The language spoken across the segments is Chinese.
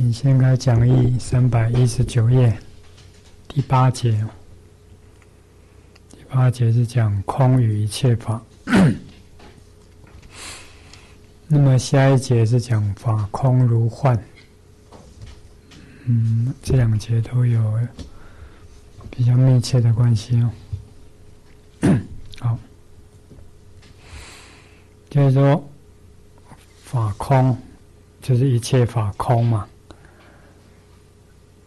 请先开讲义三百一十九页第八节。第八节是讲空与一切法。那么下一节是讲法空如幻。嗯，这两节都有比较密切的关系哦。好，就是说法空就是一切法空嘛。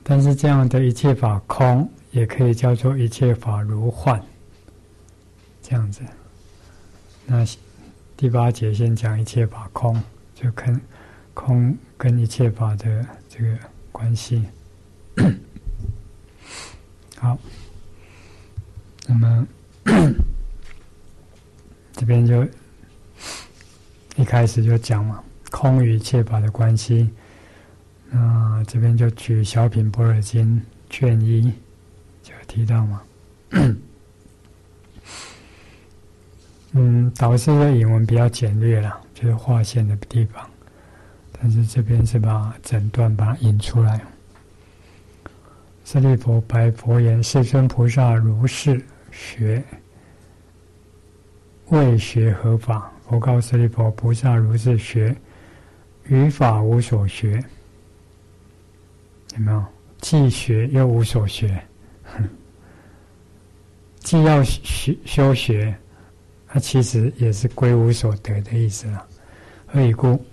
但是这样的一切法空，也可以叫做一切法如幻，这样子。那第八节先讲一切法空，就跟空跟一切法的这个关系。好，那么 这边就一开始就讲嘛，空与一切法的关系。那这边就举《小品般若经》卷一，就提到嘛。嗯，导师的引文比较简略了，就是划线的地方。但是这边是把整段把它引出来。舍利弗白佛言：“世尊菩萨如是学，未学何法？”佛告舍利弗：“菩萨如是学，于法无所学。”有没有？既学又无所学，既要学修学，它其实也是归无所得的意思了。何以故？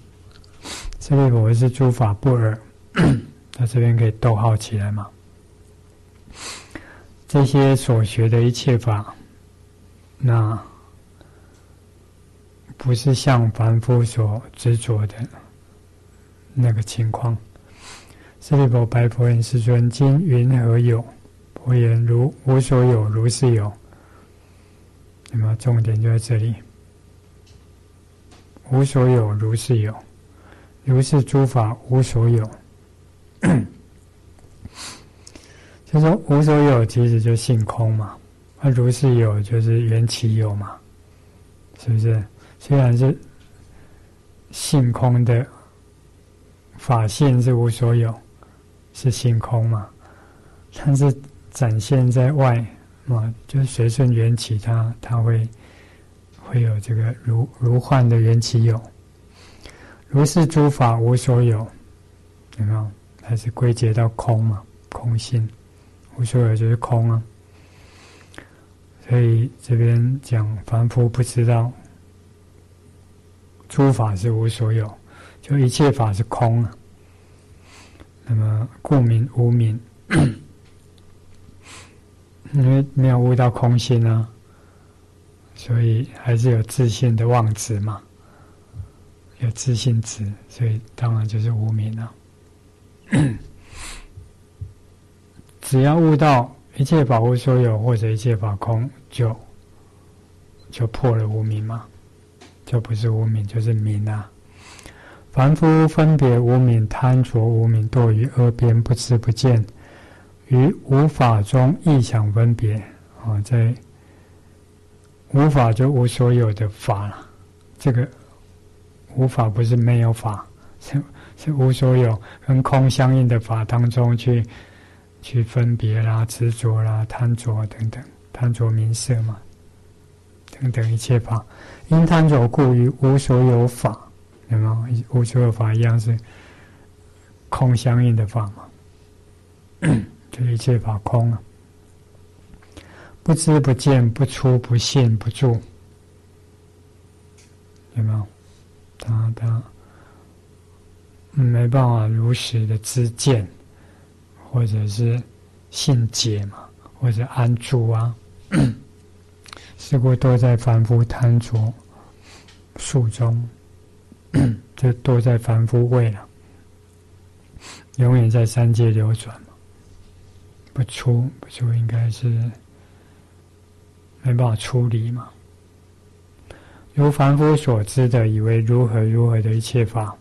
这里我是诸法不二，那这边可以逗号起来嘛？这些所学的一切法，那不是像凡夫所执着的那个情况。舍利弗，白佛言：“世尊，今云何有？”佛言：“如无所有，如是有。”那么重点就在这里：“无所有，如是有。”如是诸法无所有。就说无所有，其实就性空嘛。那如是有，就是缘起有嘛，是不是？虽然是性空的法性是无所有。是性空嘛？但是展现在外嘛，就是随顺缘起，它它会会有这个如如幻的缘起有，如是诸法无所有，有没有？还是归结到空嘛？空性无所有就是空啊。所以这边讲凡夫不知道诸法是无所有，就一切法是空啊。那么故名无名，因为没有悟到空性啊，所以还是有自信的妄执嘛，有自信执，所以当然就是无名了。只要悟到一切法无所有，或者一切法空，就就破了无名嘛，就不是无名，就是名啊。凡夫分别无明贪着无明堕于恶边不知不见，于无法中异想分别啊，在无法就无所有的法了。这个无法不是没有法，是是无所有跟空相应的法当中去去分别啦、执着啦、贪着等等，贪着名色嘛，等等一切法，因贪着故于无所有法。有没有无所有法一样是空相应的法嘛？就一切法空啊，不知不见不出不现不住，有没有？他他没办法如实的知见，或者是信解嘛，或者安住啊，似乎都在凡夫贪着术中。就都在凡夫位了，永远在三界流转嘛，不出不出，应该是没办法出离嘛。如凡夫所知的，以为如何如何的一切法，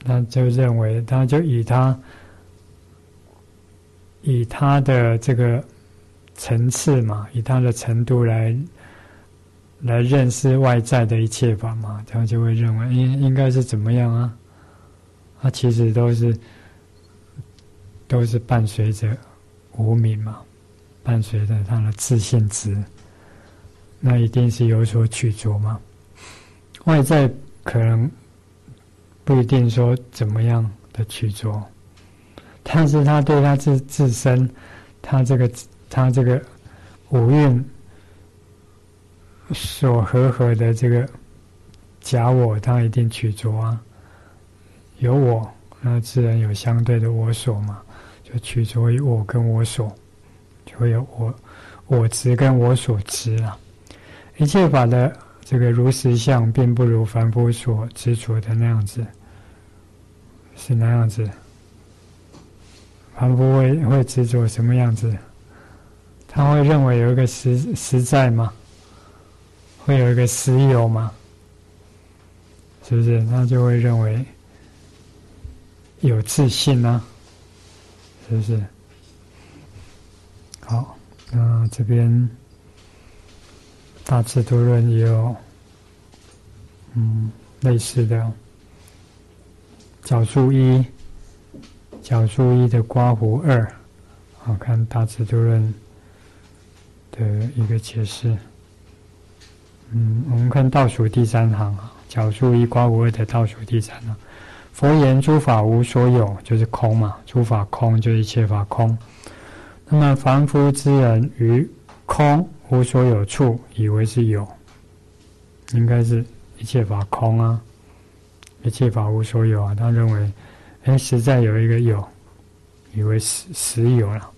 他就认为，他就以他以他的这个层次嘛，以他的程度来。来认识外在的一切法嘛，他就会认为应应该是怎么样啊？他其实都是都是伴随着无名嘛，伴随着他的自信值，那一定是有所取着嘛。外在可能不一定说怎么样的取着，但是他对他自自身，他这个他这个五蕴所合合的这个假我，他一定取着啊。有我，那自然有相对的我所嘛，就取着于我跟我所，就会有我我执跟我所执啊。一切法的这个如实相，并不如凡夫所执着的那样子，是那样子。凡夫会会执着什么样子？他会认为有一个实实在吗？会有一个私有吗？是不是？他就会认为。有自信呢，是不是？好，那这边《大智度论》也有，嗯，类似的角数一、角数一的刮胡二，好看《大智度论》的一个解释。嗯，我们看倒数第三行啊，角数一刮五二的倒数第三行。佛言：诸法无所有，就是空嘛。诸法空，就是一切法空。那么凡夫之人于空无所有处，以为是有，应该是一切法空啊，一切法无所有啊。他认为，哎，实在有一个有，以为实实有了。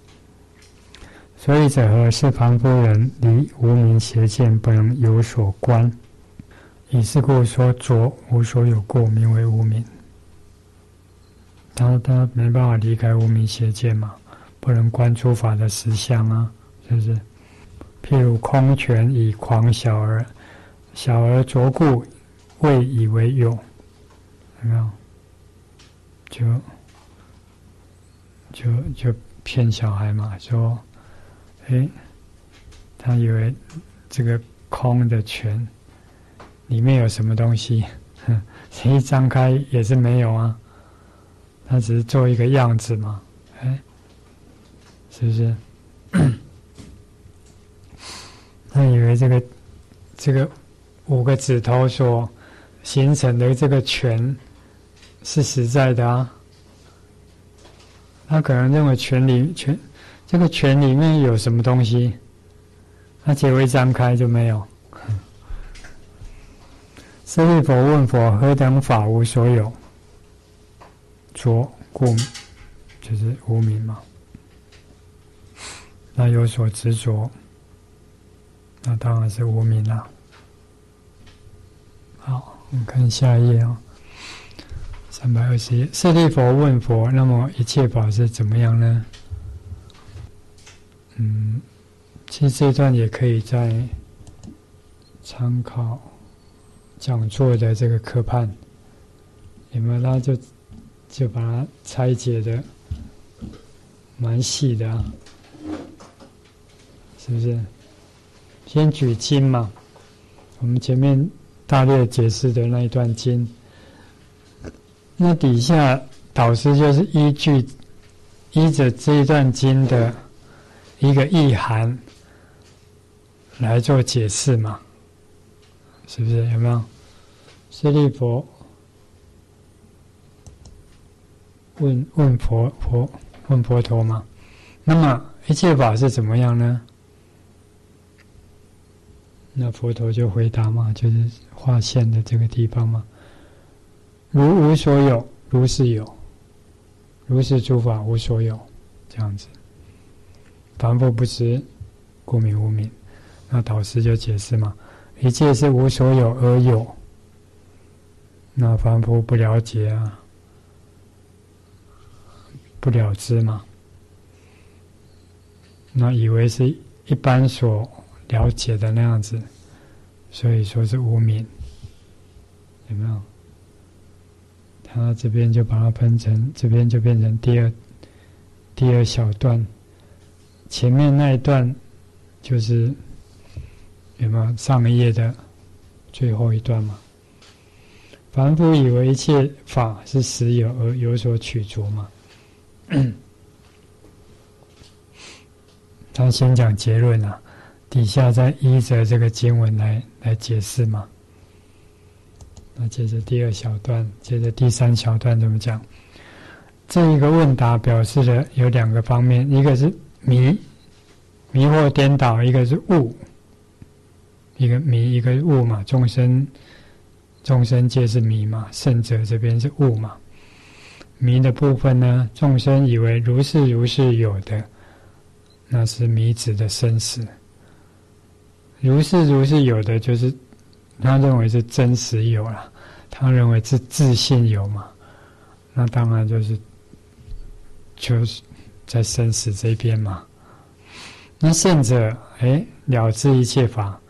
所以者何？是凡夫人离无明邪见，不能有所观。以是故说着无所有故，名为无明。他他没办法离开无名邪见嘛，不能观诸法的实相啊，是不是？譬如空拳以狂小儿，小儿着故，未以为有，有没有？就就就骗小孩嘛，说，哎，他以为这个空的拳里面有什么东西，哼，一张开也是没有啊。他只是做一个样子嘛，哎，是不是？他以为这个这个五个指头所形成的这个拳是实在的啊？他可能认为拳里拳这个拳里面有什么东西，它结果一张开就没有。舍利佛问佛：何等法无所有？着故就是无名嘛，那有所执着，那当然是无名了。好，我们看下一页啊，三百二十页。舍利佛问佛：“那么一切法是怎么样呢？”嗯，其实这一段也可以在参考讲座的这个课判，你们那？就。就把它拆解的蛮细的啊，是不是？先举经嘛，我们前面大略解释的那一段经，那底下导师就是依据依着这一段经的一个意涵来做解释嘛，是不是？有没有？舍利佛。问问佛佛问佛陀嘛？那么一切法是怎么样呢？那佛陀就回答嘛，就是划线的这个地方嘛。如无所有，如是有；如是诸法无所有，这样子。凡夫不知，故名无名。那导师就解释嘛：一切是无所有而有。那凡夫不了解啊。不了之嘛？那以为是一般所了解的那样子，所以说是无名，有没有？他这边就把它分成，这边就变成第二第二小段，前面那一段就是有没有上一页的最后一段嘛？凡夫以为一切法是实有而有所取着嘛。他先讲结论啊，底下再依着这个经文来来解释嘛。那接着第二小段，接着第三小段怎么讲？这一个问答表示的有两个方面，一个是迷迷惑颠倒，一个是悟。一个迷，一个悟嘛。众生众生皆是迷嘛，圣者这边是悟嘛。迷的部分呢，众生以为如是如是有的，那是迷子的生死。如是如是有的，就是他认为是真实有了，他认为是自信有嘛。那当然就是就是在生死这边嘛。那圣者哎，了知一切法，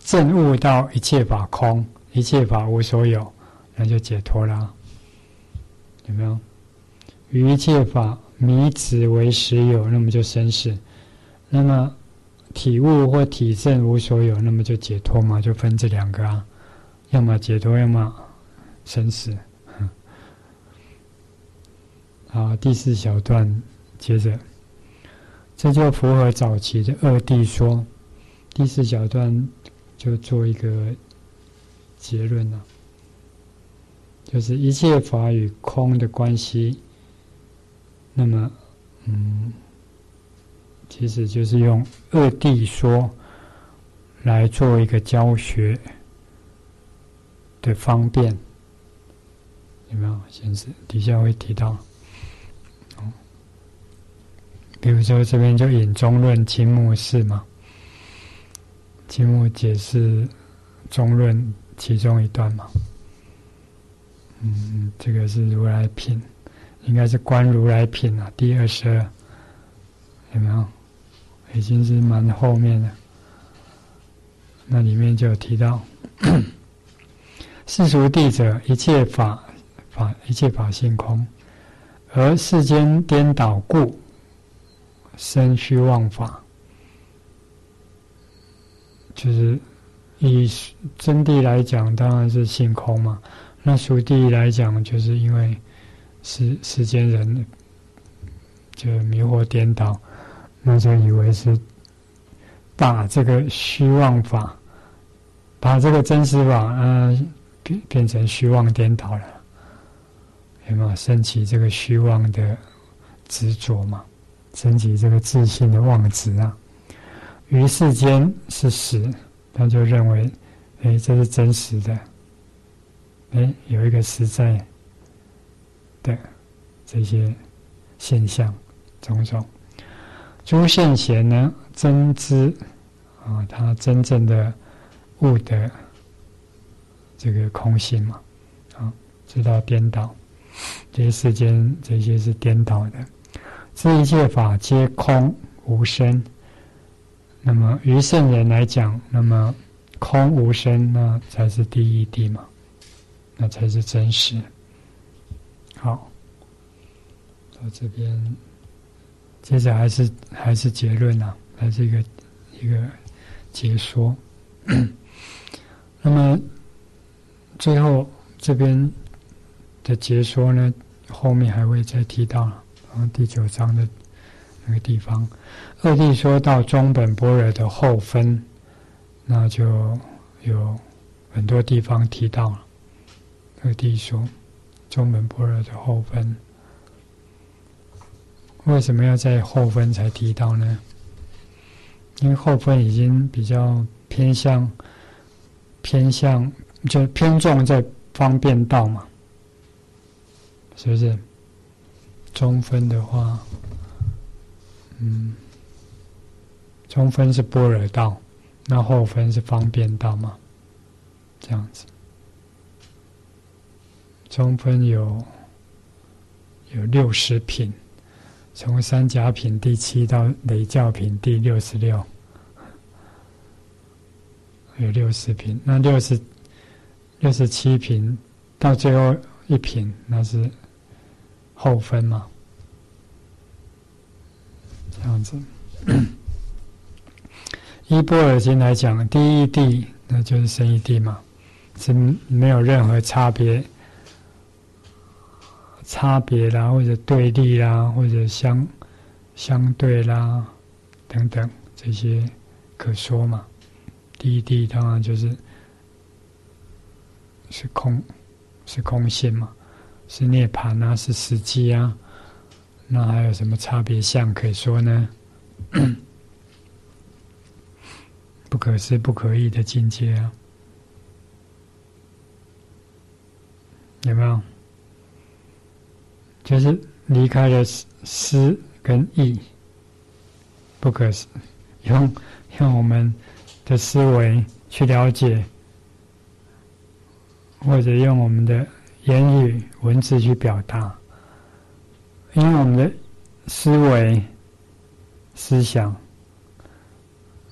证悟到一切法空，一切法无所有，那就解脱了。有没有？于一切法迷执为实有，那么就生死；那么体悟或体证无所有，那么就解脱嘛？就分这两个啊，要么解脱，要么生死。好，第四小段接着，这就符合早期的二谛说。第四小段就做一个结论了。就是一切法与空的关系，那么，嗯，其实就是用二谛说来做一个教学的方便，有没有？显示底下会提到，比如说这边就引中论金木寺嘛，金木解释中论其中一段嘛。嗯，这个是如来品，应该是观如来品啊，第二十二，有没有？已经是蛮后面的。那里面就有提到，世俗谛者，一切法法一切法性空，而世间颠倒故，生虚妄法。就是以真谛来讲，当然是性空嘛。那属地来讲，就是因为时时间人就迷惑颠倒，那就以为是把这个虚妄法，把这个真实法，嗯，变变成虚妄颠倒了，有没有升起这个虚妄的执着嘛？升起这个自信的妄执啊？于世间是实，他就认为，哎，这是真实的。哎，有一个实在的这些现象种种，诸现贤呢，真知啊，他真正的悟得这个空性嘛，啊，知道颠倒，这些世间这些是颠倒的，这一切法皆空无生。那么于圣人来讲，那么空无生，那才是第一谛嘛。那才是真实。好，到这边，接着还是还是结论啊，还是一个一个解说。那么最后这边的解说呢，后面还会再提到，然后第九章的那个地方，二弟说到中本般若的后分，那就有很多地方提到了。二弟说：“中本般若的后分，为什么要在后分才提到呢？因为后分已经比较偏向偏向，就偏重在方便道嘛，是不是？中分的话，嗯，中分是般若道，那后分是方便道嘛，这样子。”中分有有六十品，从三甲品第七到雷教品第六十六，有六十品。那六十六十七品到最后一品，那是后分嘛？这样子。依波尔经来讲，第一地那就是生一地嘛。是没有任何差别、差别啦，或者对立啦，或者相相对啦等等这些可说嘛。第一地当然就是是空，是空心嘛，是涅盘啊，是实际啊。那还有什么差别相可以说呢？不可思不可议的境界啊，有没有？就是离开了思跟意，不可思，用用我们的思维去了解，或者用我们的言语文字去表达。因为我们的思维、思想，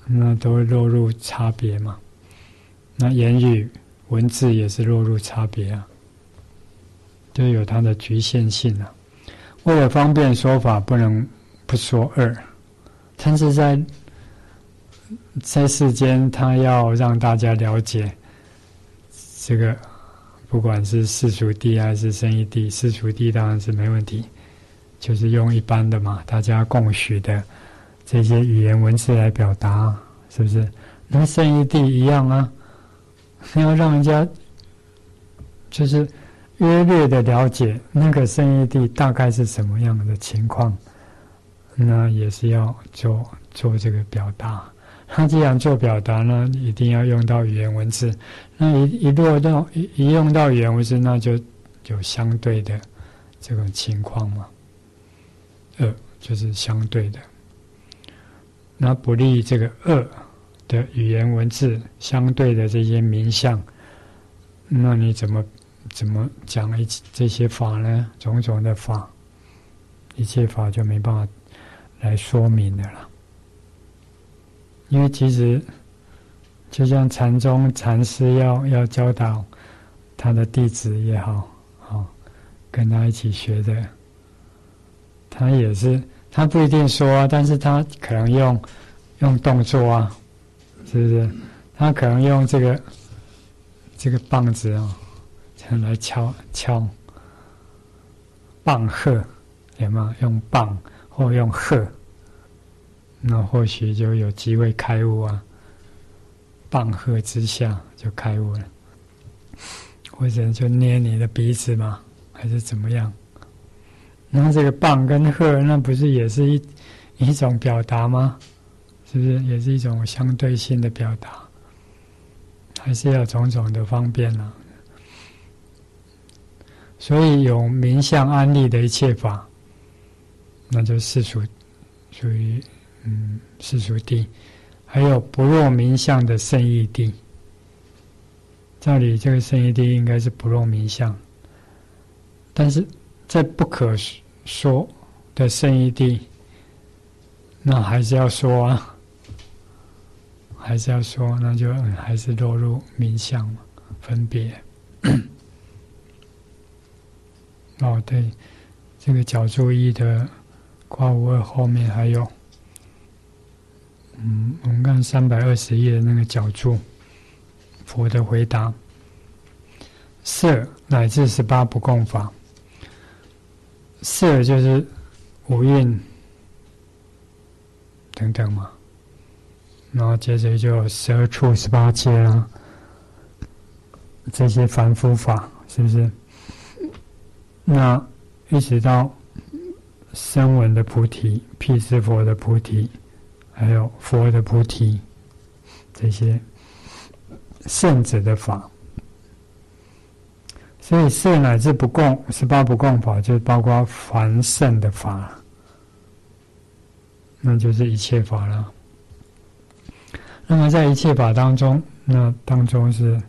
那都会落入差别嘛。那言语、文字也是落入差别啊，都有它的局限性啊。为了方便说法，不能不说二，但是在在世间，他要让大家了解这个，不管是世俗地还是生意地，世俗地当然是没问题。就是用一般的嘛，大家共许的这些语言文字来表达，是不是？那圣义地一样啊，要让人家就是约略的了解那个圣义地大概是什么样的情况，那也是要做做这个表达。他既然做表达呢，一定要用到语言文字。那一一落到一一用到语言文字，那就有相对的这种情况嘛。恶就是相对的，那不利这个恶的语言文字相对的这些名相，那你怎么怎么讲一这些法呢？种种的法，一切法就没办法来说明的了。因为其实就像禅宗禅师要要教导他的弟子也好，好跟他一起学的。他也是，他不一定说啊，但是他可能用用动作啊，是不是？他可能用这个这个棒子啊，这样来敲敲棒喝，有吗？用棒或用喝，那或许就有机会开悟啊。棒喝之下就开悟了，或者就捏你的鼻子嘛，还是怎么样？那这个棒跟喝，那不是也是一一种表达吗？是不是也是一种相对性的表达？还是要种种的方便呢？所以有名相安利的一切法，那就世俗属于嗯世俗地，还有不落名相的圣义地。照理这个圣义地应该是不落名相，但是。在不可说的圣义地，那还是要说啊，还是要说，那就还是落入名相嘛，分别。哦，对，这个角注一的挂五二后面还有，嗯，我们看三百二十页的那个角注，佛的回答：色乃至十八不共法。色就是五蕴等等嘛，然后接着就十二处十八界啦，这些凡夫法是不是？那一直到声闻的菩提、辟支佛的菩提，还有佛的菩提，这些圣者的法。所以色乃至不共十八不共法，就包括凡圣的法，那就是一切法了。那么在一切法当中，那当中是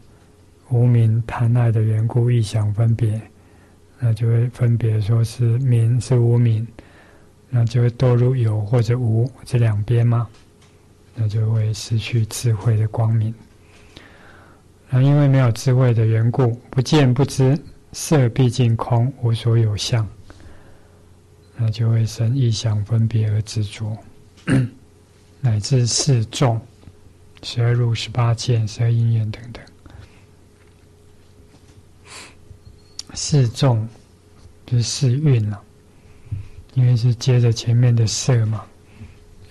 无名贪爱的缘故，异想分别，那就会分别说是名是无名，那就会堕入有或者无这两边嘛，那就会失去智慧的光明。那因为没有智慧的缘故，不见不知色毕竟空，无所有相，那就会生异想分别而执着，乃至四众、十二入、十八见、十二因缘等等。四众就是四运了，因为是接着前面的色嘛，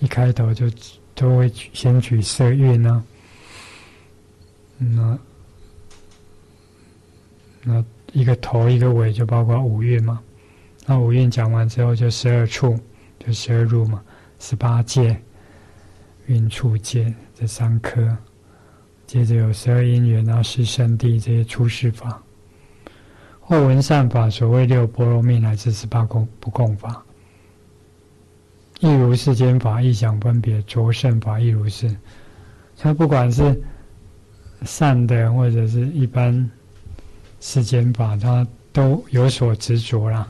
一开头就都会先取色运呢。那那一个头一个尾就包括五蕴嘛，那五蕴讲完之后就十二处，就十二入嘛，十八界，运处界这三科，接着有十二因缘啊，十圣地这些出世法，或闻善法，所谓六波罗蜜乃至十八共不共法，亦如世间法，异想分别着圣法亦如是，他不管是。善的或者是一般世间法，他都有所执着啦。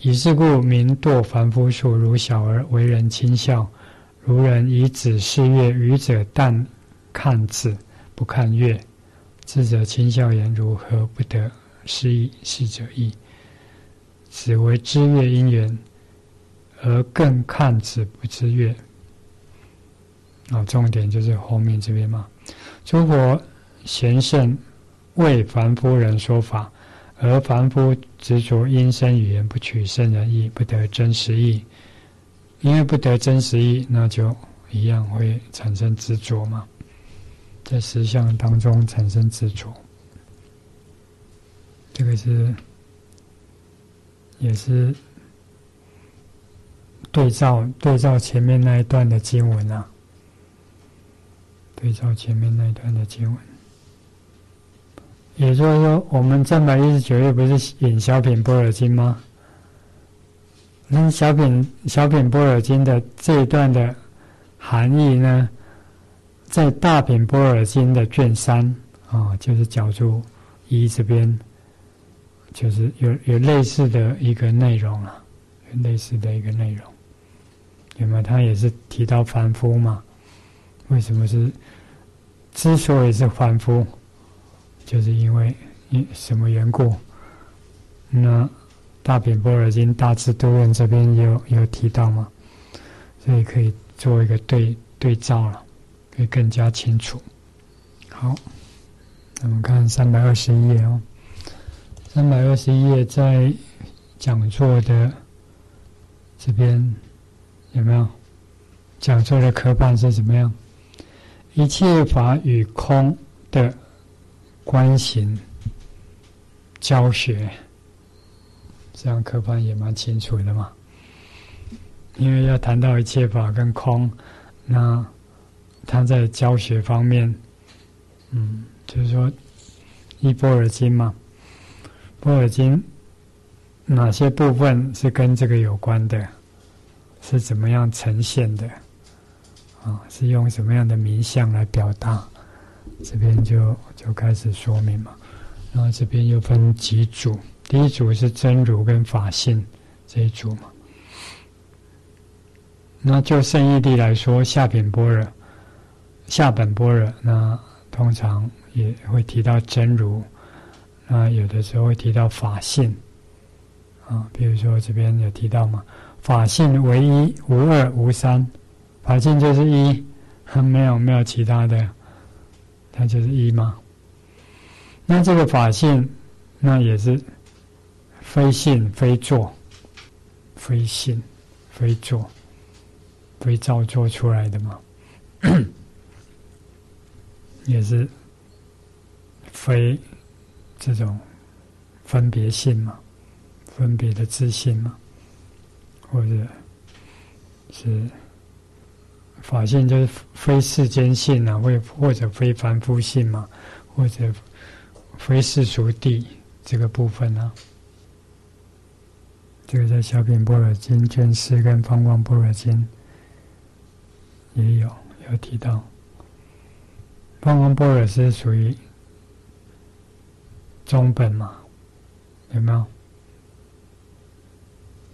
以是故，名堕凡夫数，如小儿为人轻笑，如人以子视月，愚者但看子不看月，智者轻笑言：如何不得失意？是者意，此为知月因缘，而更看子不知月。啊，重点就是后面这边嘛。诸佛贤圣为凡夫人说法，而凡夫执着因声语言，不取圣人意，不得真实意。因为不得真实意，那就一样会产生执着嘛，在实相当中产生执着。这个是也是对照对照前面那一段的经文啊。对照前面那一段的经文，也就是说，我们三百一十九页不是引小品波尔经吗？那小品小品波尔经的这一段的含义呢，在大品波尔经的卷三啊，就是角注一这边，就是有有类似的一个内容啊，有类似的一个内容，有没有？他也是提到凡夫嘛？为什么是？之所以是凡夫，就是因为因什么缘故？那大品般若经大智度论这边有有提到吗？所以可以做一个对对照了，可以更加清楚。好，我们看三百二十一页哦。三百二十一页在讲座的这边有没有？讲座的科判是怎么样？一切法与空的关行教学，这样科判也蛮清楚的嘛。因为要谈到一切法跟空，那他在教学方面，嗯，就是说《一波尔经》嘛，《波尔经》哪些部分是跟这个有关的，是怎么样呈现的？啊，是用什么样的名相来表达？这边就就开始说明嘛。然后这边又分几组，第一组是真如跟法性这一组嘛。那就圣义地来说，下品般若、下本般若，那通常也会提到真如，那有的时候会提到法性。啊，比如说这边有提到嘛，法性唯一，无二无三。法性就是一，没有没有其他的，它就是一嘛。那这个法性，那也是非性非作，非性非作，非造作出来的嘛，也是非这种分别性嘛，分别的自信嘛，或者是。法性就是非世间性啊，或或者非凡夫性嘛，或者非世俗地这个部分啊。这个在小品般若经卷四跟方光般若经也有有提到。方光般若是属于中本嘛，有没有？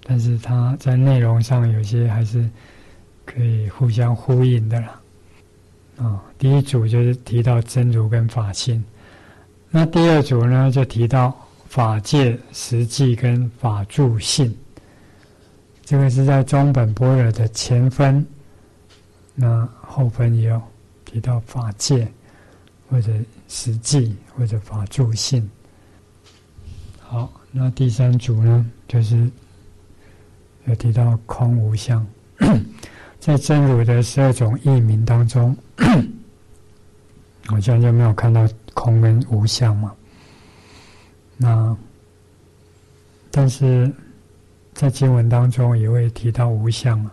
但是它在内容上有些还是。可以互相呼应的啦，啊，第一组就是提到真如跟法性，那第二组呢就提到法界实际跟法住性，这个是在中本般若的前分，那后分也有提到法界或者实际或者法住性。好，那第三组呢，就是有提到空无相，在真如的十二种义名当中，我现在就没有看到空跟无相嘛。那但是在经文当中也会提到无相嘛，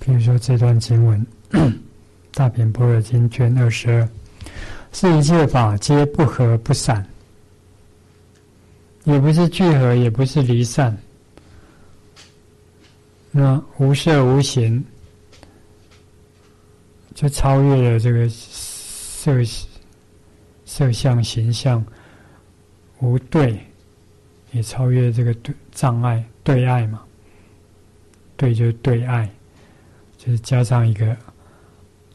比如说这段经文《大品般若经》卷二十二，是一切法皆不合不散。也不是聚合，也不是离散。那无色无形，就超越了这个色色相形象无对，也超越这个对障碍对爱嘛？对就是对爱，就是加上一个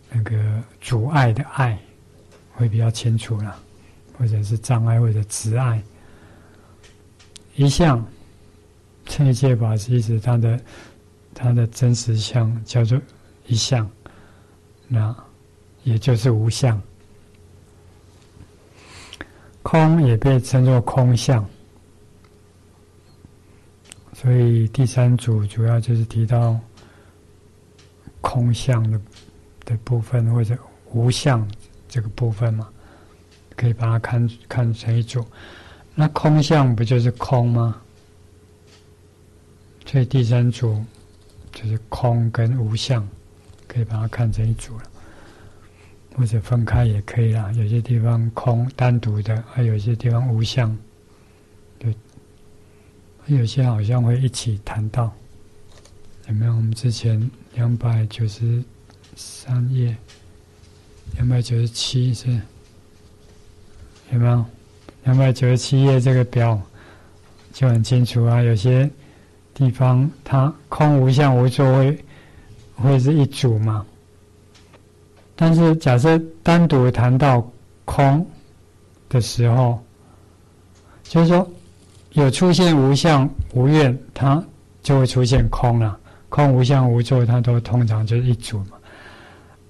那个阻碍的爱，会比较清楚了，或者是障碍或者执爱。一相，这一切法是一直它的它的真实相叫做一相，那也就是无相。空也被称作空相，所以第三组主要就是提到空相的的部分或者无相这个部分嘛，可以把它看看成一组。那空相不就是空吗？所以第三组就是空跟无相，可以把它看成一组了，或者分开也可以啦。有些地方空单独的，还有些地方无相，对，有些好像会一起谈到。有没有？我们之前两百九十三页，两百九十七是有没有？两百九十七页这个表就很清楚啊，有些地方它空无相无作会会是一组嘛。但是假设单独谈到空的时候，就是说有出现无相无愿，它就会出现空了。空无相无作，它都通常就是一组嘛。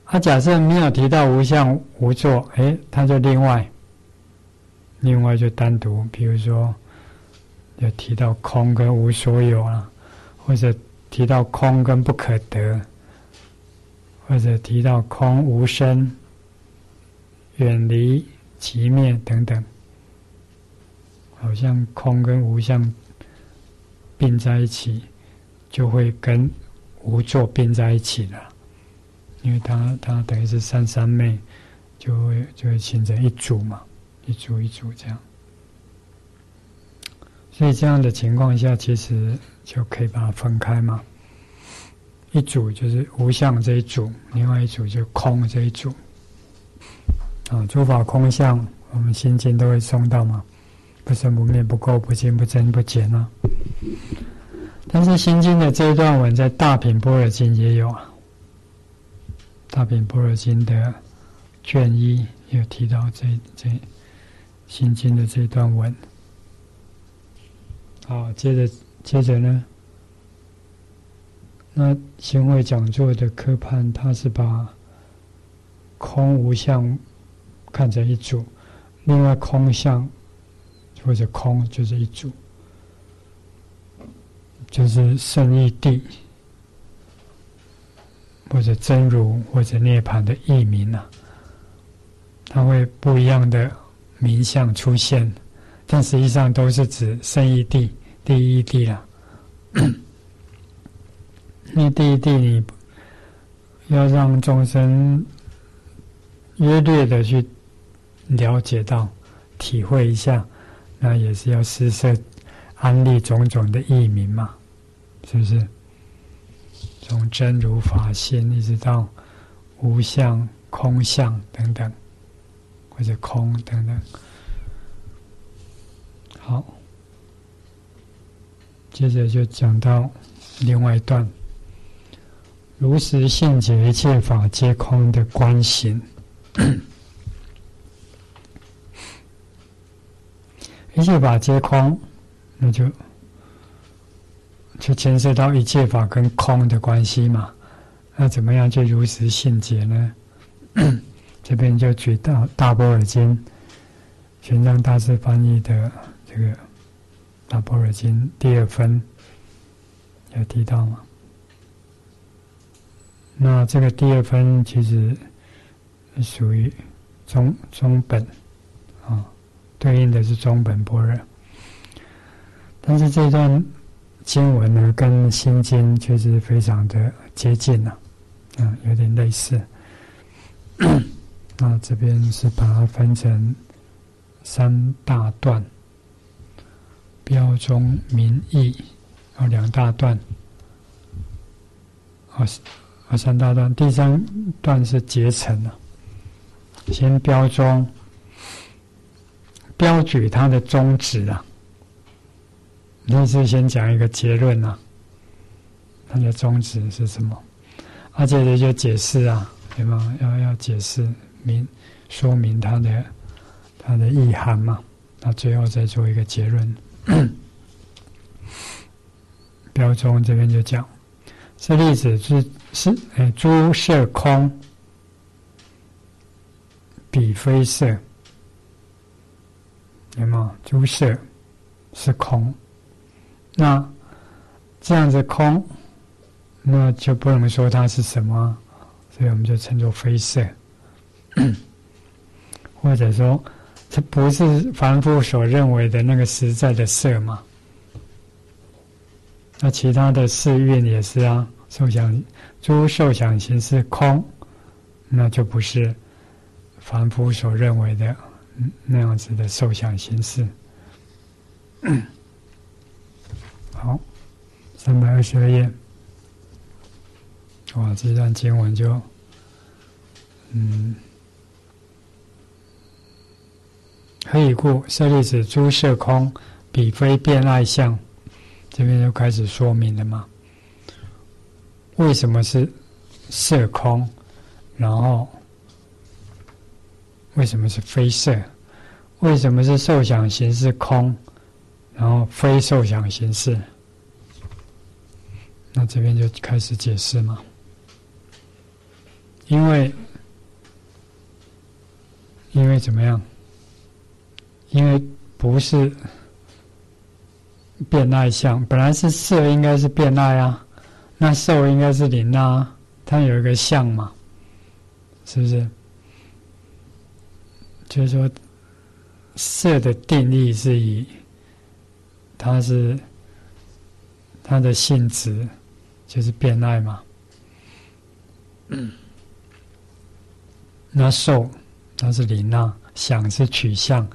啊，假设没有提到无相无作，哎，它就另外。另外就单独，比如说，有提到空跟无所有啊，或者提到空跟不可得，或者提到空无生、远离、极灭等等，好像空跟无相并在一起，就会跟无作并在一起了，因为它它等于是三三昧，就会就会形成一组嘛。一组一组这样，所以这样的情况下，其实就可以把它分开嘛。一组就是无相这一组，另外一组就空这一组。啊，诸法空相，我们心经都会送到嘛，不生不灭，不垢不净，不增不减啊。但是心经的这一段文在大品般若经也有啊，大品般若经的卷一有提到这这。心经的这一段文，好，接着接着呢，那行为讲座的科判，他是把空无相看成一组，另外空相或者空就是一组，就是圣意地或者真如或者涅盘的意名啊，它会不一样的。名相出现，但实际上都是指圣义地第一 地了。那第一地，你要让众生约略的去了解到、体会一下，那也是要施设安利种种的义名嘛，是不是？从真如法心一直到无相、空相等等。或者空等等，好，接着就讲到另外一段，如实性解一切法皆空的观行，一切法皆空，那就就牵涉到一切法跟空的关系嘛？那怎么样就如实性解呢？这边就举到《大波尔经》，玄奘大师翻译的这个大般若经第二分有提到嘛？那这个第二分其实属于中中本啊，对应的是中本般若。但是这段经文呢，跟心经确实非常的接近了，啊，有点类似。那这边是把它分成三大段。标中民义，啊，两大段，啊，啊，三大段。第三段是结成了，先标中，标举它的宗旨啊。那是先讲一个结论啊，它的宗旨是什么？啊，接着就解释啊，对吗？要要解释明说明它的它的意涵嘛。那最后再做一个结论。标中这边就讲，这例子是是哎，诸色空，彼非色，有没有？诸色是空，那这样子空，那就不能说它是什么，所以我们就称作非色，或者说。这不是凡夫所认为的那个实在的色嘛？那其他的四蕴也是啊，受想诸受想行是空，那就不是凡夫所认为的那样子的受想行识。好，三百二十二页，哇，这段经文就，嗯。何以故？舍利子，诸色空，彼非变爱相。这边就开始说明了嘛？为什么是色空？然后为什么是非色？为什么是受想行识空？然后非受想行识？那这边就开始解释嘛？因为，因为怎么样？因为不是变爱相，本来是色应该是变爱啊，那受应该是灵啊，它有一个相嘛，是不是？就是说，色的定义是以它是它的性质就是变爱嘛，那受它是灵啊，想是取向。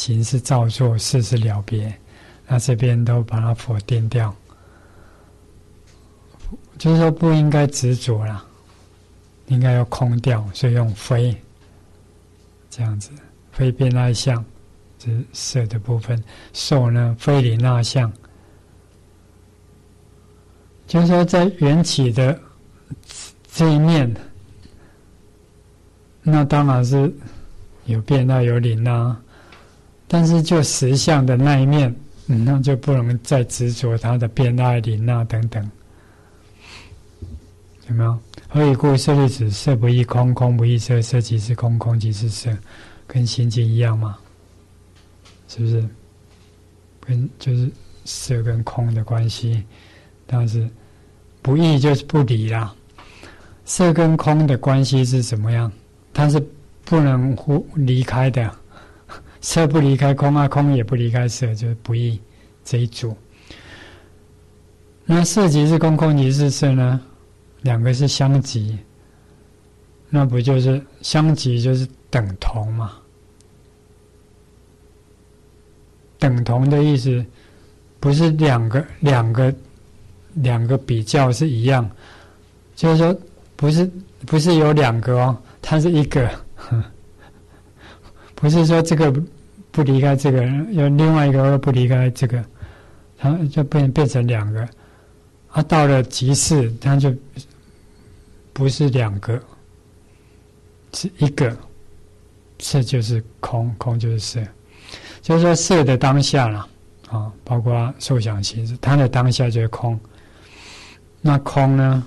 形是造作，事是了别，那这边都把它否定掉，就是说不应该执着了，应该要空掉，所以用非这样子，非变那相，是色的部分；受呢，非离那相，就是说在缘起的这一面，那当然是有变那有离啦。但是就实相的那一面，那就不能再执着它的变爱灵啊等等，有没有？何以故？色利子，色不异空，空不异色，色即是空，空即是色，跟心经一样嘛？是不是？跟就是色跟空的关系，但是不异就是不离啦。色跟空的关系是怎么样？它是不能忽离开的。色不离开空啊，空也不离开色，就是不异这一组。那色即是空，空即是色呢？两个是相即，那不就是相即就是等同嘛？等同的意思不是两个两个两个比较是一样，就是说不是不是有两个哦，它是一个。不是说这个不离开这个，有另外一个不离开这个，它就变变成两个。啊，到了极世，它就不是两个，是一个。色就是空，空就是色，就是说色的当下了啊，包括受想行识，它的当下就是空。那空呢？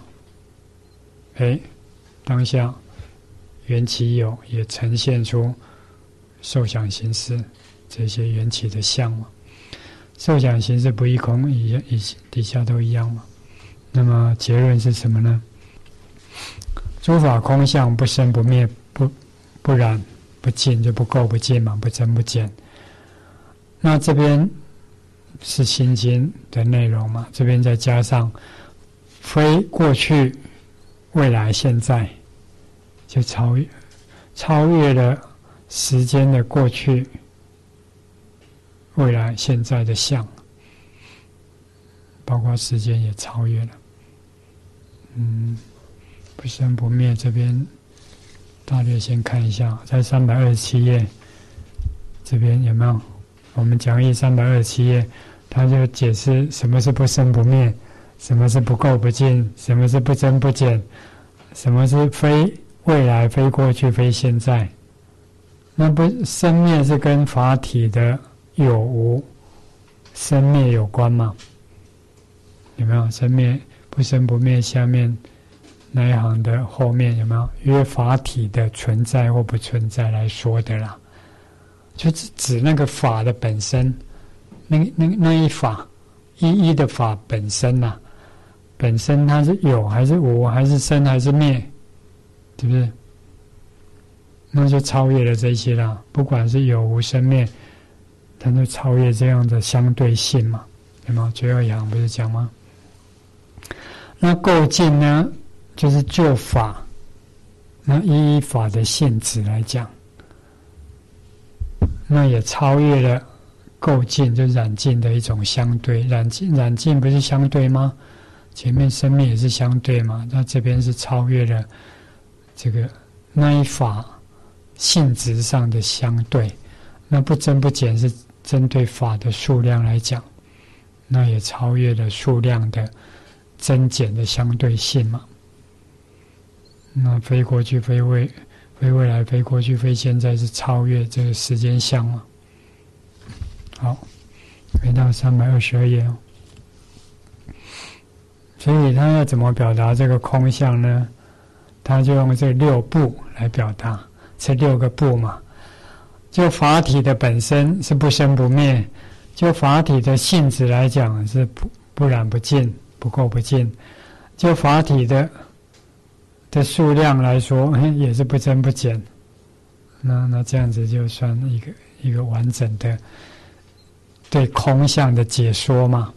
哎，当下缘起有，也呈现出。受想行识这些缘起的相嘛，受想行识不异空，以以底下都一样嘛。那么结论是什么呢？诸法空相，不生不灭，不不染不净，就不垢不净嘛，不增不减。那这边是心经的内容嘛？这边再加上非过去、未来、现在，就超越超越了时间的过去。未来、现在的相，包括时间也超越了。嗯，不生不灭这边，大略先看一下，在三百二十七页这边有没有？我们讲义三百二十七页，他就解释什么是不生不灭，什么是不垢不净，什么是不增不减，什么是非未来、非过去、非现在。那不生灭是跟法体的。有无生灭有关吗？有没有生灭不生不灭？下面那一行的后面有没有约法体的存在或不存在来说的啦？就指指那个法的本身，那那那一法一一的法本身呐，本身它是有还是无还是生还是灭，是不是？那就超越了这些啦，不管是有无生灭。它就超越这样的相对性嘛，对吗？最后一行不是讲吗？那构建呢，就是就法，那依法的性质来讲，那也超越了构建就染净的一种相对。染净染净不是相对吗？前面生命也是相对嘛，那这边是超越了这个那一法性质上的相对，那不增不减是。针对法的数量来讲，那也超越了数量的增减的相对性嘛。那非过去、非未、非未来、非过去、非现在，是超越这个时间相嘛？好，回到三百二十二页哦。所以他要怎么表达这个空相呢？他就用这六步来表达，这六个步嘛。就法体的本身是不生不灭，就法体的性质来讲是不不染不净，不垢不净；就法体的的数量来说，也是不增不减。那那这样子就算一个一个完整的对空相的解说嘛。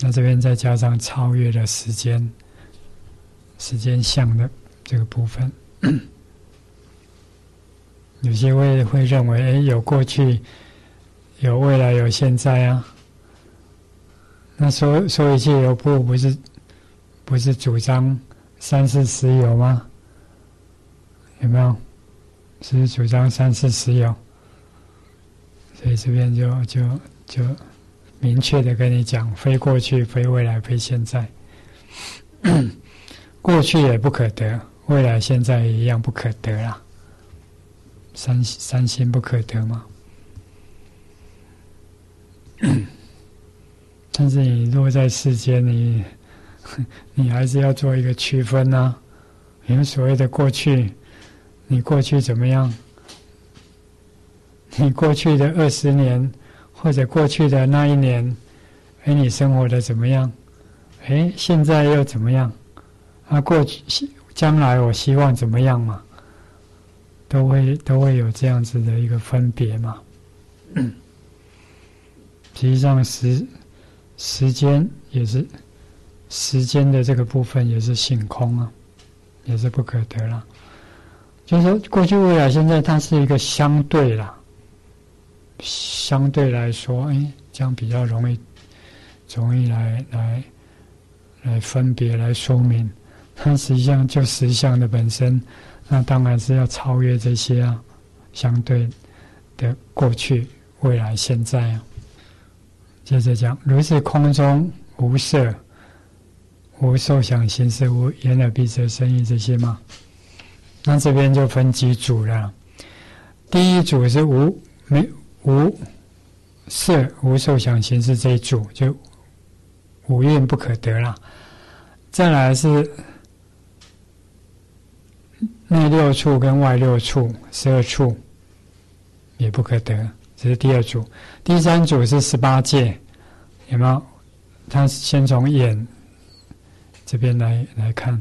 那这边再加上超越了时间时间相的这个部分。有些会会认为，哎，有过去，有未来，有现在啊。那说说一句有不不是，不是主张三世实有吗？有没有？是主张三世实有。所以这边就就就明确的跟你讲，非过去，非未来，非现在。过去也不可得，未来现在也一样不可得啦。三三心不可得嘛？但是你落在世间，你你还是要做一个区分呐。你们所谓的过去，你过去怎么样？你过去的二十年，或者过去的那一年，哎，你生活的怎么样？哎，现在又怎么样？啊，过去将来我希望怎么样嘛？都会都会有这样子的一个分别嘛？实际上时时间也是时间的这个部分也是性空啊，也是不可得了。就是说，过去、未来、现在，它是一个相对啦，相对来说，哎，这样比较容易容易来来来分别来说明。它实际上就实相的本身。那当然是要超越这些啊，相对的过去、未来、现在啊。接着讲，如是空中无色、无受想行识、无眼耳鼻舌身意这些嘛。那这边就分几组了。第一组是无没无色、无受想行识这一组，就五蕴不可得了。再来是。内六处跟外六处十二处也不可得，这是第二组。第三组是十八界，有没有？他先从眼这边来来看，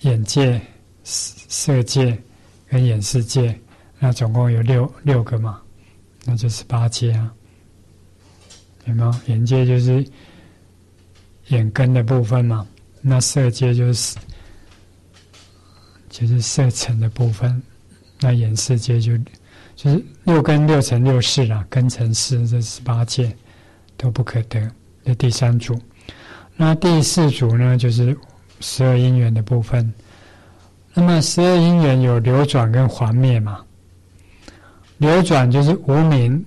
眼界、色界跟眼视界，那总共有六六个嘛，那就十八界啊，有没有？眼界就是眼根的部分嘛，那色界就是就是色尘的部分，那眼视界就就是六根六尘六识啦，根尘识这十八界都不可得。这第三组，那第四组呢，就是十二因缘的部分。那么十二因缘有流转跟还灭嘛？流转就是无名，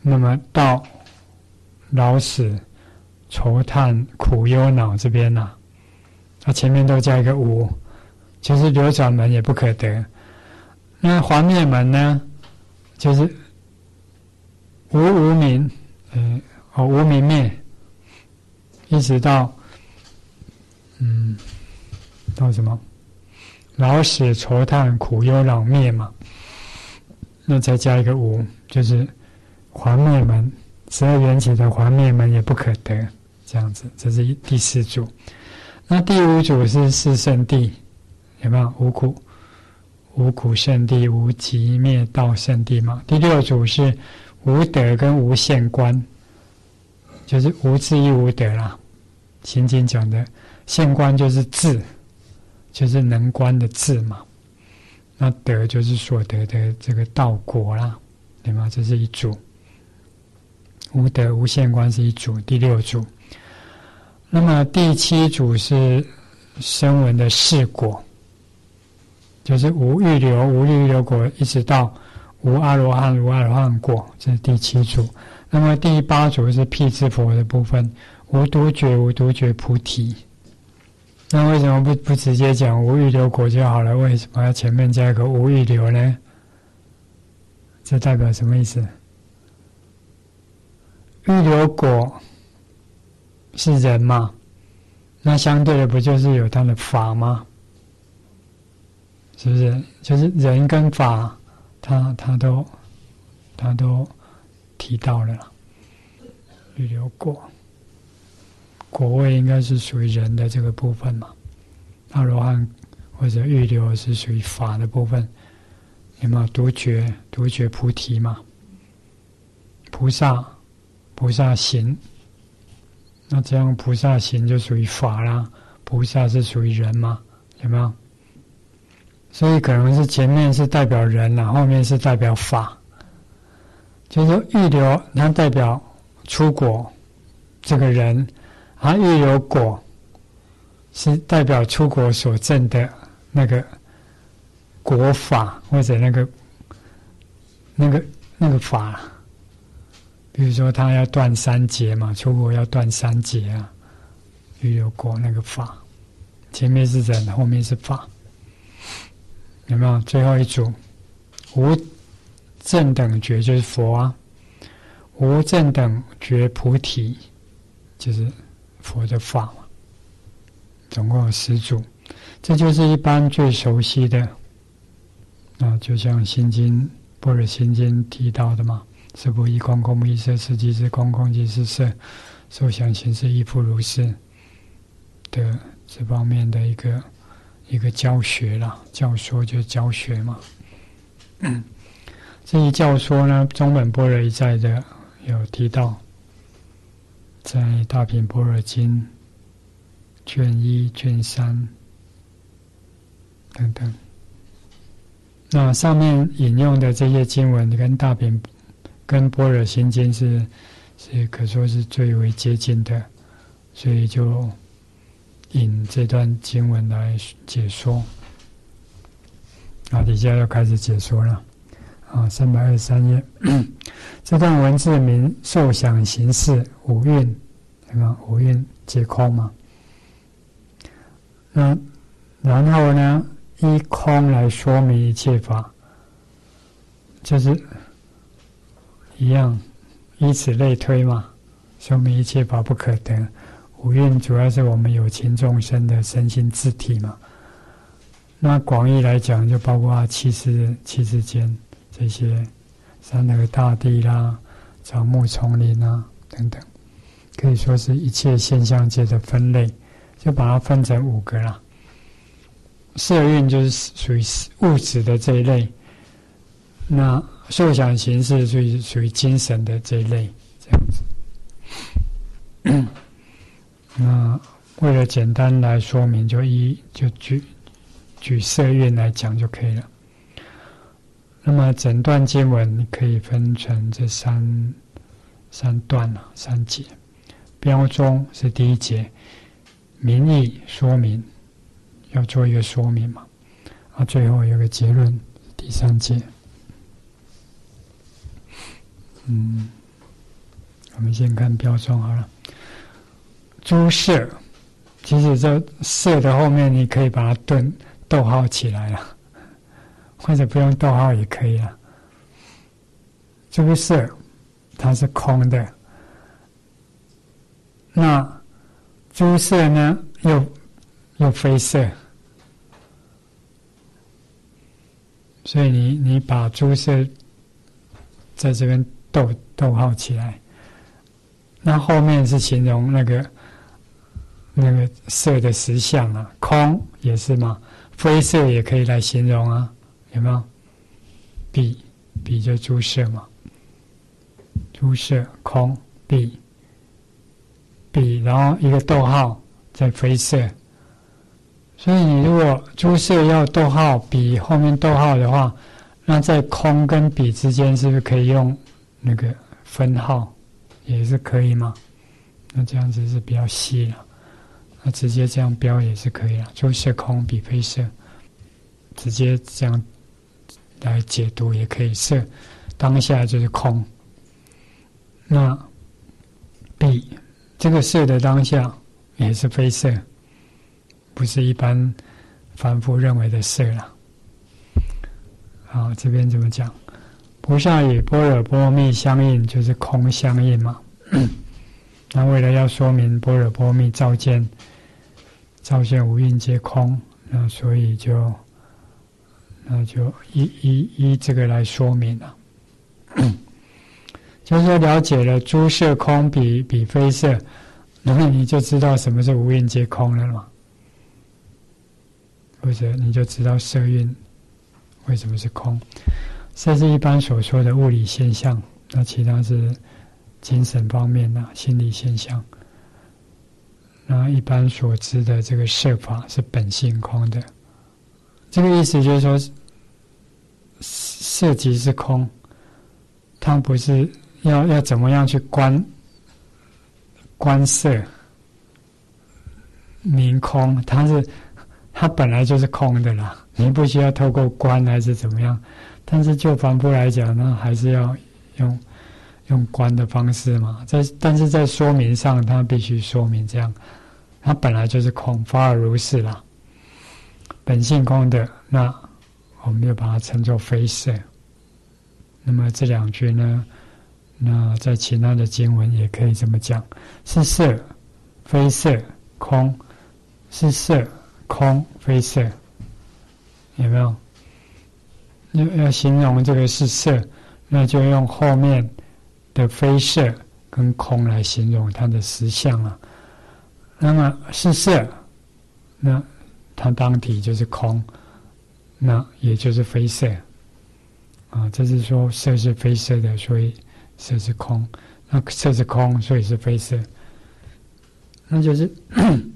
那么到老死、愁叹、苦忧恼这边呐，它前面都加一个无，就是流转门也不可得。那还灭门呢，就是无无明，嗯。哦，无明灭，一直到，嗯，到什么？老死愁叹苦忧老灭嘛，那再加一个无，就是还灭门，十二缘起的还灭门也不可得，这样子，这是第四组。那第五组是四圣地，有没有？无苦，无苦圣地，无极灭道圣地嘛。第六组是无德跟无限观。就是无智亦无德啦，《心经》讲的现观就是智，就是能观的智嘛。那德就是所得的这个道果啦，对吗？这是一组。无德无限观是一组，第六组。那么第七组是声闻的事果，就是无欲流、无欲流果，一直到无阿罗汉、无阿罗汉果，这是第七组。那么第八组是辟支佛的部分，无独觉无独觉菩提。那为什么不不直接讲无欲流果就好了？为什么要前面加一个无欲流呢？这代表什么意思？欲流果是人嘛？那相对的不就是有他的法吗？是不是？就是人跟法，他他都他都。提到了预留果，果位应该是属于人的这个部分嘛？阿罗汉或者预留是属于法的部分，有没有独觉独觉菩提嘛？菩萨菩萨行，那这样菩萨行就属于法啦。菩萨是属于人嘛？有没有？所以可能是前面是代表人了，后面是代表法。就是说，预留它代表出国这个人，而预留果是代表出国所证的那个国法或者那个那个那个法。比如说，他要断三劫嘛，出国要断三劫啊，预留果那个法，前面是人，后面是法，有没有？最后一组无。正等觉就是佛啊，无正等觉菩提就是佛的法嘛。总共有十组，这就是一般最熟悉的。啊，就像《心经》《般若心经》提到的嘛，“是不一空，空不一色，是即是空，空即是色，受想行识亦复如是”的这方面的一个一个教学啦，教说就是教学嘛。这一教说呢，中本般若一再的有提到，在《大品般若经》卷一、卷三等等。那上面引用的这些经文，跟大品、跟般若心经是是可说是最为接近的，所以就引这段经文来解说。啊，底下要开始解说了。啊，三百二十三页，这段文字名受想行识五蕴，对吧？五蕴皆空嘛。那然后呢，依空来说明一切法，就是一样，以此类推嘛，说明一切法不可得。五蕴主要是我们有情众生的身心自体嘛。那广义来讲，就包括七世七世间。这些山河大地啦、草木丛林啊等等，可以说是一切现象界的分类，就把它分成五个啦。色蕴就是属于物质的这一类，那受想行识属于属于精神的这一类，这样子。那为了简单来说明，就一就举举色蕴来讲就可以了。那么整段经文可以分成这三三段啊，三节。标中是第一节，名义说明。要做一个说明嘛，啊，最后有个结论，第三节。嗯，我们先看标中好了。朱色，其实这色的后面你可以把它顿逗号起来了，或者不用逗号也可以啊。诸色它是空的，那朱色呢又又非色。所以你你把朱色在这边逗逗号起来，那后面是形容那个那个色的实相啊，空也是嘛，非色也可以来形容啊，有没有？比比就诸色嘛，诸色空比比，然后一个逗号再非色。所以，你如果诸色要逗号比后面逗号的话，那在空跟比之间是不是可以用那个分号，也是可以吗？那这样子是比较细了，那直接这样标也是可以了。诸色空比非色，直接这样来解读也可以。色当下就是空，那 B 这个色的当下也是非色。不是一般凡夫认为的色了。好，这边怎么讲？菩萨与般若波罗蜜相应，就是空相应嘛。那为了要说明般若波罗蜜照见，照见无蕴皆空，那所以就那就依依依这个来说明了。就是说，了解了诸色空比比非色，那么你就知道什么是无蕴皆空了嘛。或者你就知道色蕴为什么是空，这是一般所说的物理现象。那其他是精神方面的心理现象。那一般所知的这个色法是本性空的，这个意思就是说，色即是空，它不是要要怎么样去观观色明空，它是。它本来就是空的啦，你不需要透过观还是怎么样，但是就凡夫来讲呢，还是要用用观的方式嘛。在但是在说明上，它必须说明这样，它本来就是空，法尔如是啦，本性空的，那我们就把它称作非色。那么这两句呢，那在其他的经文也可以这么讲：是色，非色，空，是色。空非色，有没有？要要形容这个是色，那就用后面的非色跟空来形容它的实相了。那么是色，那它当体就是空，那也就是非色啊。这是说色是非色的，所以色是空。那色是空，所以是非色，那就是。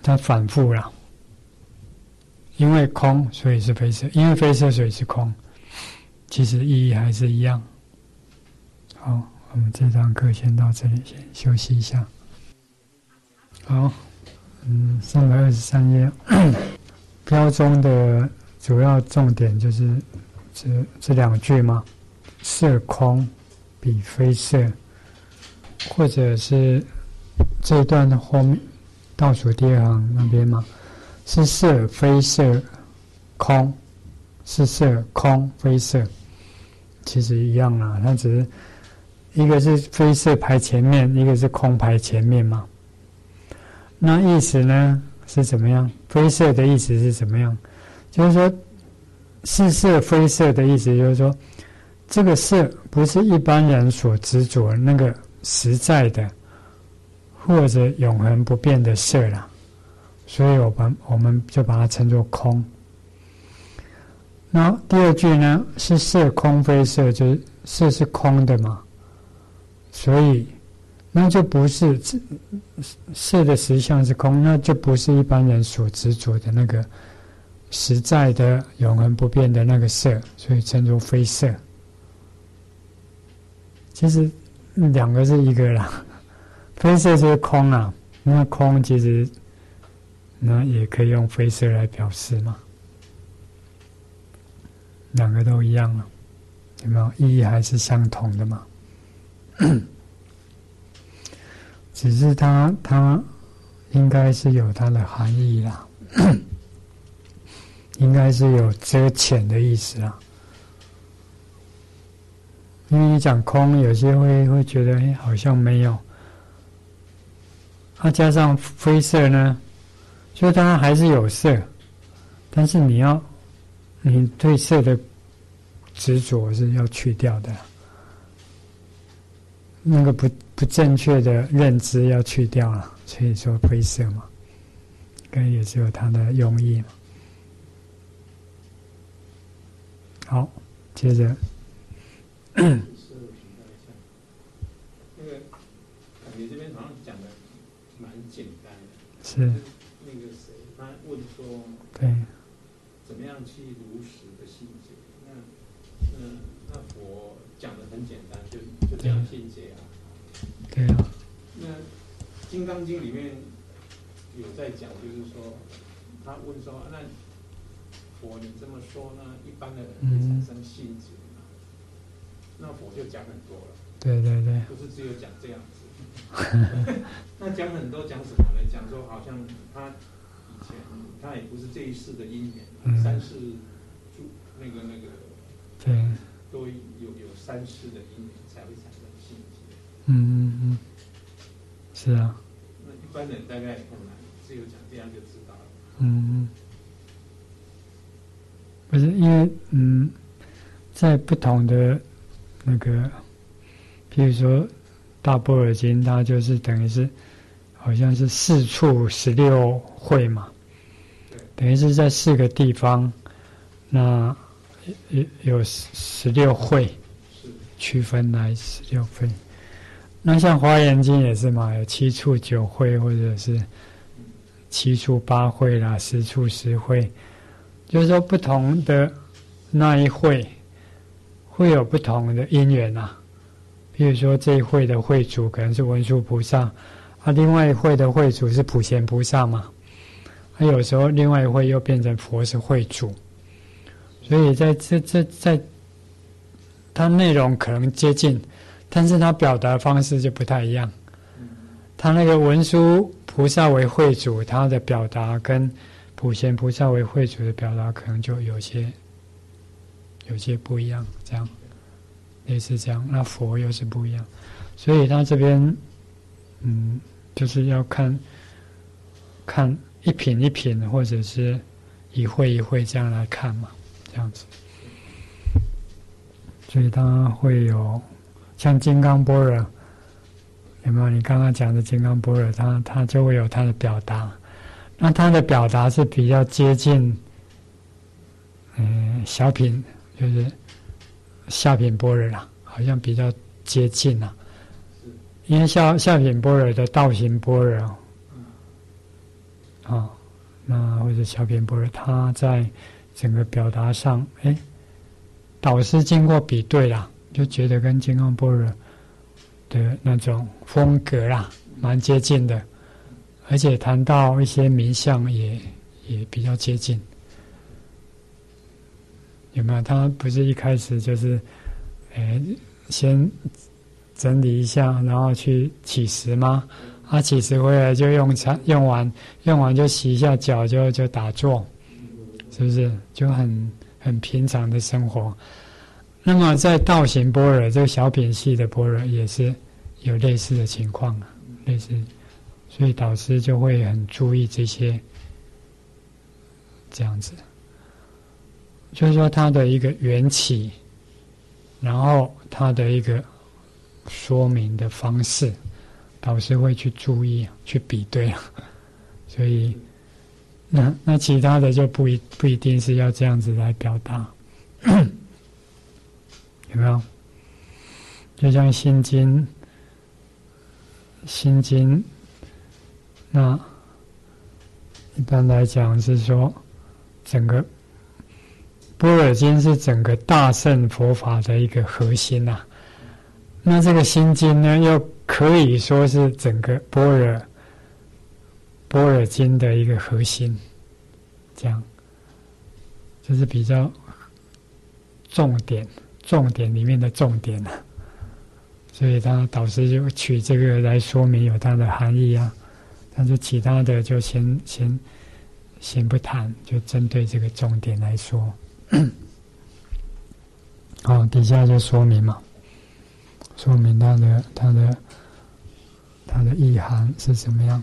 它反复了，因为空，所以是非色；因为非色，所以是空。其实意义还是一样。好，我们这堂课先到这里，先休息一下。好，嗯，三百二十三页，标中的主要重点就是这这两句嘛：色空比非色，或者是这一段的后面。倒数第二行那边吗？是色非色空，是色空非色，其实一样啊。它只是一个是非色排前面，一个是空排前面嘛。那意思呢是怎么样？非色的意思是怎么样？就是说是色非色的意思，就是说，这个色不是一般人所执着那个实在的，或者永恒不变的色了。所以我们我们就把它称作空。那第二句呢，是色空非色，就是色是空的嘛，所以那就不是色的实相是空，那就不是一般人所执着的那个。实在的、永恒不变的那个色，所以称作非色。其实两个是一个啦，非色就是空啊。那空其实那也可以用灰色来表示嘛。两个都一样了，有没有？意义还是相同的嘛？只是它它应该是有它的含义啦。应该是有遮浅的意思啊，因为你讲空，有些会会觉得哎，好像没有。它加上灰色呢，就当然还是有色，但是你要你对色的执着是要去掉的，那个不不正确的认知要去掉了，所以说灰色嘛，跟也是有它的用意嘛。好，接着。那个感觉这边好像讲的蛮简单的。是。那个谁，他问说。对。怎么样去如实的信解？那，嗯，那佛讲的很简单，就就这样信解啊。对啊。那《金刚经》里面有在讲，就是说，他问说，那。佛，你这么说呢？一般的人会产生信解嘛？那佛就讲很多了。对对对。不是只有讲这样子。那讲很多讲什么呢？讲说好像他以前他也不是这一世的因缘，三世住那个那个，对，都有有三世的因缘才会产生信解。嗯嗯嗯，是啊。那一般人大概很难，只有讲这样就知道了。嗯。不是因为嗯，在不同的那个，比如说《大波尔经》，它就是等于是好像是四处十六会嘛，等于是在四个地方，那有有十六会区分来十六会。那像《华严经》也是嘛，有七处九会，或者是七处八会啦，十处十会。就是说，不同的那一会会有不同的因缘呐。比如说，这一会的会主可能是文殊菩萨，啊，另外一会的会主是普贤菩萨嘛。啊，有时候另外一会又变成佛是会主，所以在这这在，它内容可能接近，但是它表达方式就不太一样。他那个文殊菩萨为会主，他的表达跟。普贤菩萨为会主的表达，可能就有些有些不一样，这样类似这样。那佛又是不一样，所以他这边嗯，就是要看看一品一品，或者是一会一会这样来看嘛，这样子。所以他会有像金刚般若，有没有？你刚刚讲的金刚般若，他他就会有他的表达。那他的表达是比较接近，嗯，小品就是下品般若啦，好像比较接近啦。因为下下品般若的道行般若，啊，那或者小品般若，他在整个表达上，哎，导师经过比对啦，就觉得跟金刚般若的那种风格啦，蛮接近的。而且谈到一些名相，也也比较接近，有没有？他不是一开始就是，哎，先整理一下，然后去起食吗？他起食回来就用餐，用完用完就洗一下脚，就就打坐，是不是？就很很平常的生活。那么在道行般若，这个小品系的般若也是有类似的情况啊，类似。所以导师就会很注意这些，这样子。就是说它的一个缘起，然后它的一个说明的方式，导师会去注意、去比对啊。所以，那那其他的就不一不一定是要这样子来表达，有没有？就像《心经》，《心经》，那一般来讲是说，整个般若经是整个大乘佛法的一个核心呐。那这个《心经》呢，又可以说是整个般若般若经的一个核心，这样，就是比较重点，重点里面的重点啊。所以他导师就取这个来说明有它的含义啊，但是其他的就先先先不谈，就针对这个重点来说。好，底下就说明嘛，说明它的它的它的意涵是怎么样。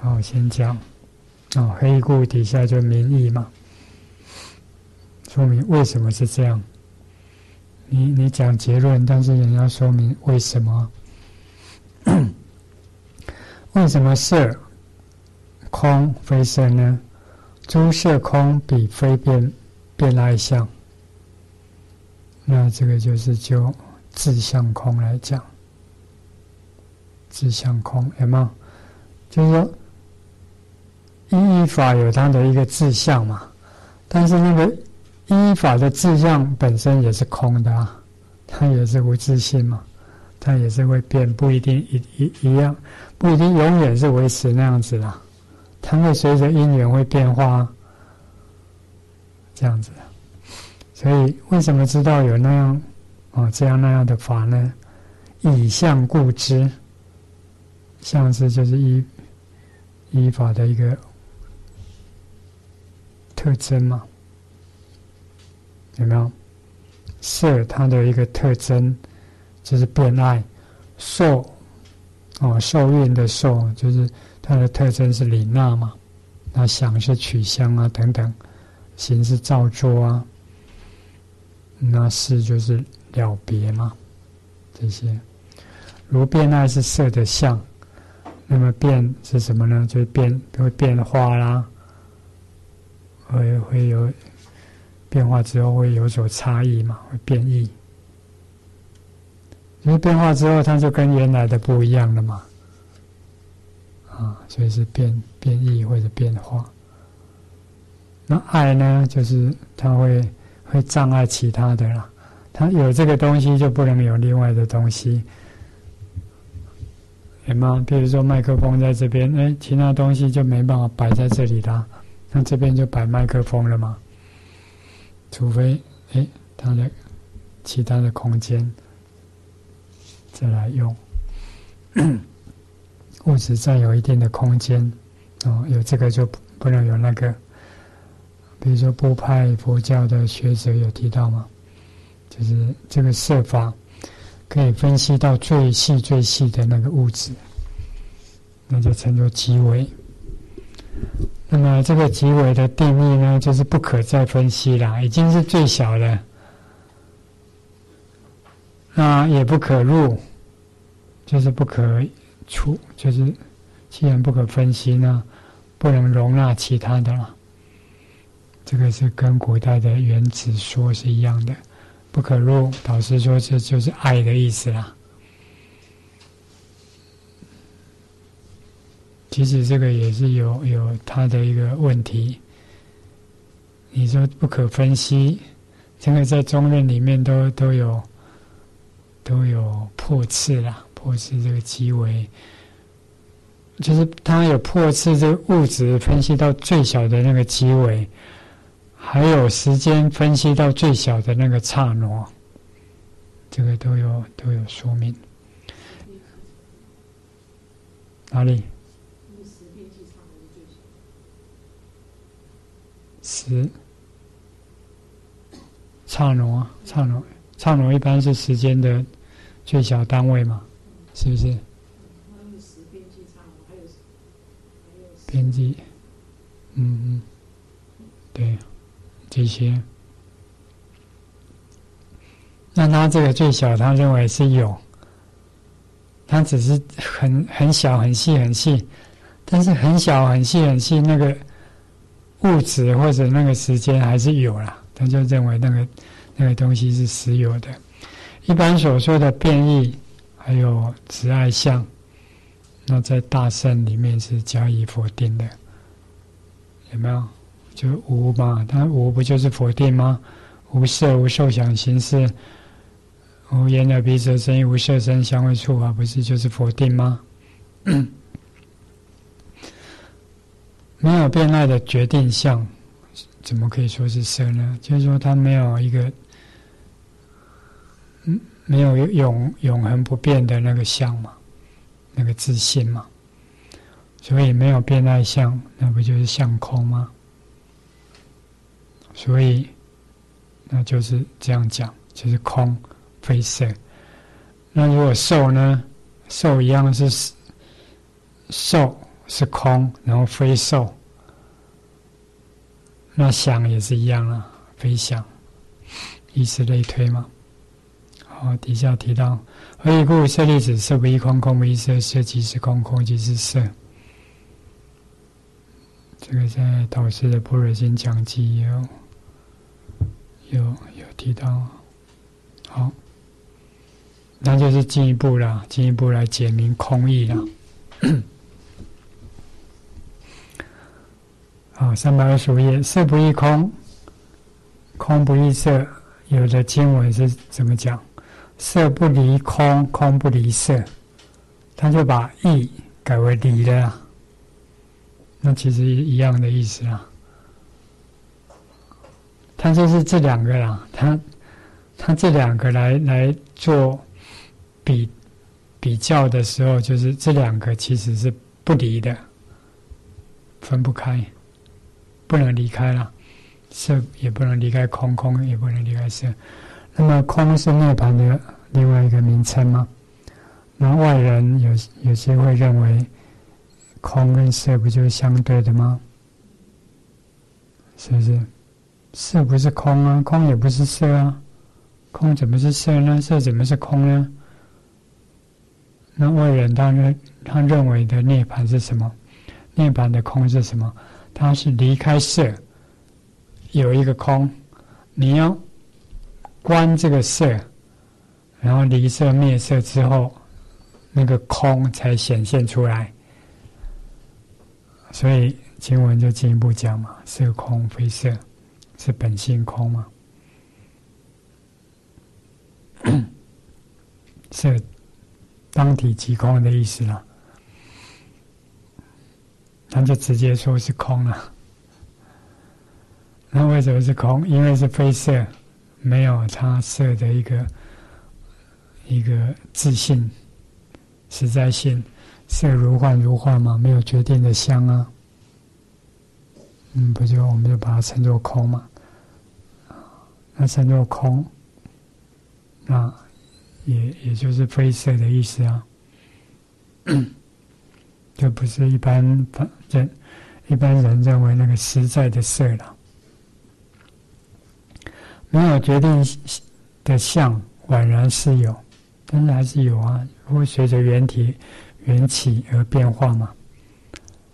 好，先讲哦，黑故底下就明义嘛，说明为什么是这样。你你讲结论，但是也要说明为什么？为什么色空非色呢？诸色空比非变变来相，那这个就是就自相空来讲，自相空有没有？就是说，依法有它的一个自相嘛，但是那个。依法的志向本身也是空的啊，它也是无自性嘛，它也是会变，不一定一一一样，不一定永远是维持那样子的，它会随着因缘会变化，这样子。所以为什么知道有那样哦这样那样的法呢？以相故知，相知就是依依法的一个特征嘛。有没有色？它的一个特征就是变爱，受哦，受孕的受就是它的特征是领纳嘛。那想是取香啊，等等，形是造作啊。那是就是了别嘛，这些。如变爱是色的相，那么变是什么呢？就是变会变化啦，会会有。变化之后会有所差异嘛？会变异，因为变化之后它就跟原来的不一样了嘛，啊，所以是变变异或者变化。那爱呢，就是它会会障碍其他的啦，它有这个东西就不能有另外的东西，有吗？比如说麦克风在这边，哎，其他东西就没办法摆在这里啦，那这边就摆麦克风了嘛。除非哎，它的其他的空间再来用，物质占有一定的空间哦，有这个就不能有那个。比如说波派佛教的学者有提到吗？就是这个设法可以分析到最细最细的那个物质，那就称作极微。那么这个极微的定义呢，就是不可再分析了，已经是最小的，那也不可入，就是不可出，就是既然不可分析呢，不能容纳其他的了。这个是跟古代的原子说是一样的，不可入。导师说这就是爱的意思啦。其实这个也是有有他的一个问题。你说不可分析，这个在中论里面都都有都有破次了，破次这个极为，就是它有破次这个物质分析到最小的那个极微，还有时间分析到最小的那个刹那，这个都有都有说明。哪里？时刹那，刹那，刹那一般是时间的最小单位嘛？是不是？编辑，嗯嗯，对，这些。那他这个最小，他认为是有，他只是很很小、很细、很细，但是很小、很细、很细，那个物质或者那个时间还是有啦，他就认为那个那个东西是实有的。一般所说的变异，还有慈爱相，那在大圣里面是加以否定的，有没有？就是无嘛，它无不就是否定吗？无色、无受想行识。无眼、耳鼻舌身意无色声香味触法，不是就是否定吗？没有变爱的决定相，怎么可以说是色呢？就是说，它没有一个，没有永永恒不变的那个相嘛，那个自信嘛，所以没有变赖相，那不就是相空吗？所以，那就是这样讲，就是空。非色，那如果受呢？受一样是受是空，然后非受，那想也是一样啊，非想，以此类推嘛。好，底下提到何以故？色粒子色不异空，空不异色，色即是空，空即是色。这个在导师的《般若经讲记》有有有提到。好。那就是进一步了，进一步来解明空义了。好，三百二十五页，色不异空，空不异色。有的经文是怎么讲？色不离空，空不离色。他就把意改为离了。那其实一样的意思啊。他就是这两个啦，他他这两个来来做。比比较的时候，就是这两个其实是不离的，分不开，不能离开了，色也不能离开空，空也不能离开色。那么空是涅盘的另外一个名称吗？那外人有有些会认为，空跟色不就是相对的吗？是不是？色不是空啊，空也不是色啊，空怎么是色呢？色怎么是空呢？那外人他认他认为的涅槃是什么？涅槃的空是什么？它是离开色，有一个空，你要观这个色，然后离色灭色之后，那个空才显现出来。所以经文就进一步讲嘛：色空非色，是本性空嘛？色。当体即空的意思了，他就直接说是空了。那为什么是空？因为是非色，没有它色的一个一个自信、实在性，色如幻如幻嘛，没有决定的相啊。嗯，不就我们就把它称作空嘛？那称作空，那。也也就是非色的意思啊，就不是一般人一般人认为那个实在的色了。没有决定的相，宛然是有，但是还是有啊，会随着原体缘起而变化嘛。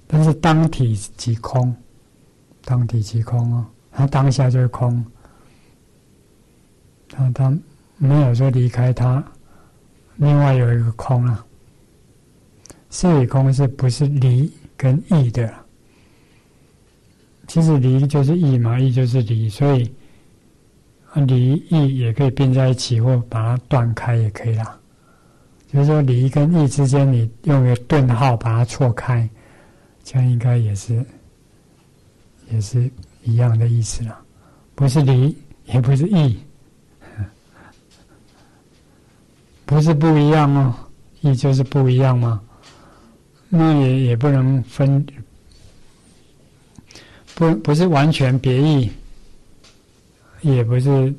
但是当体即空，当体即空哦，它当下就是空，它。没有说离开它，另外有一个空啊。色与空是不是离跟异的？其实离就是异嘛，异就是离，所以离异也可以并在一起，或把它断开也可以啦。就是说离跟异之间，你用一个顿号把它错开，这样应该也是也是一样的意思了，不是离，也不是异。不是不一样哦，异就是不一样嘛。那也也不能分，不不是完全别异，也不是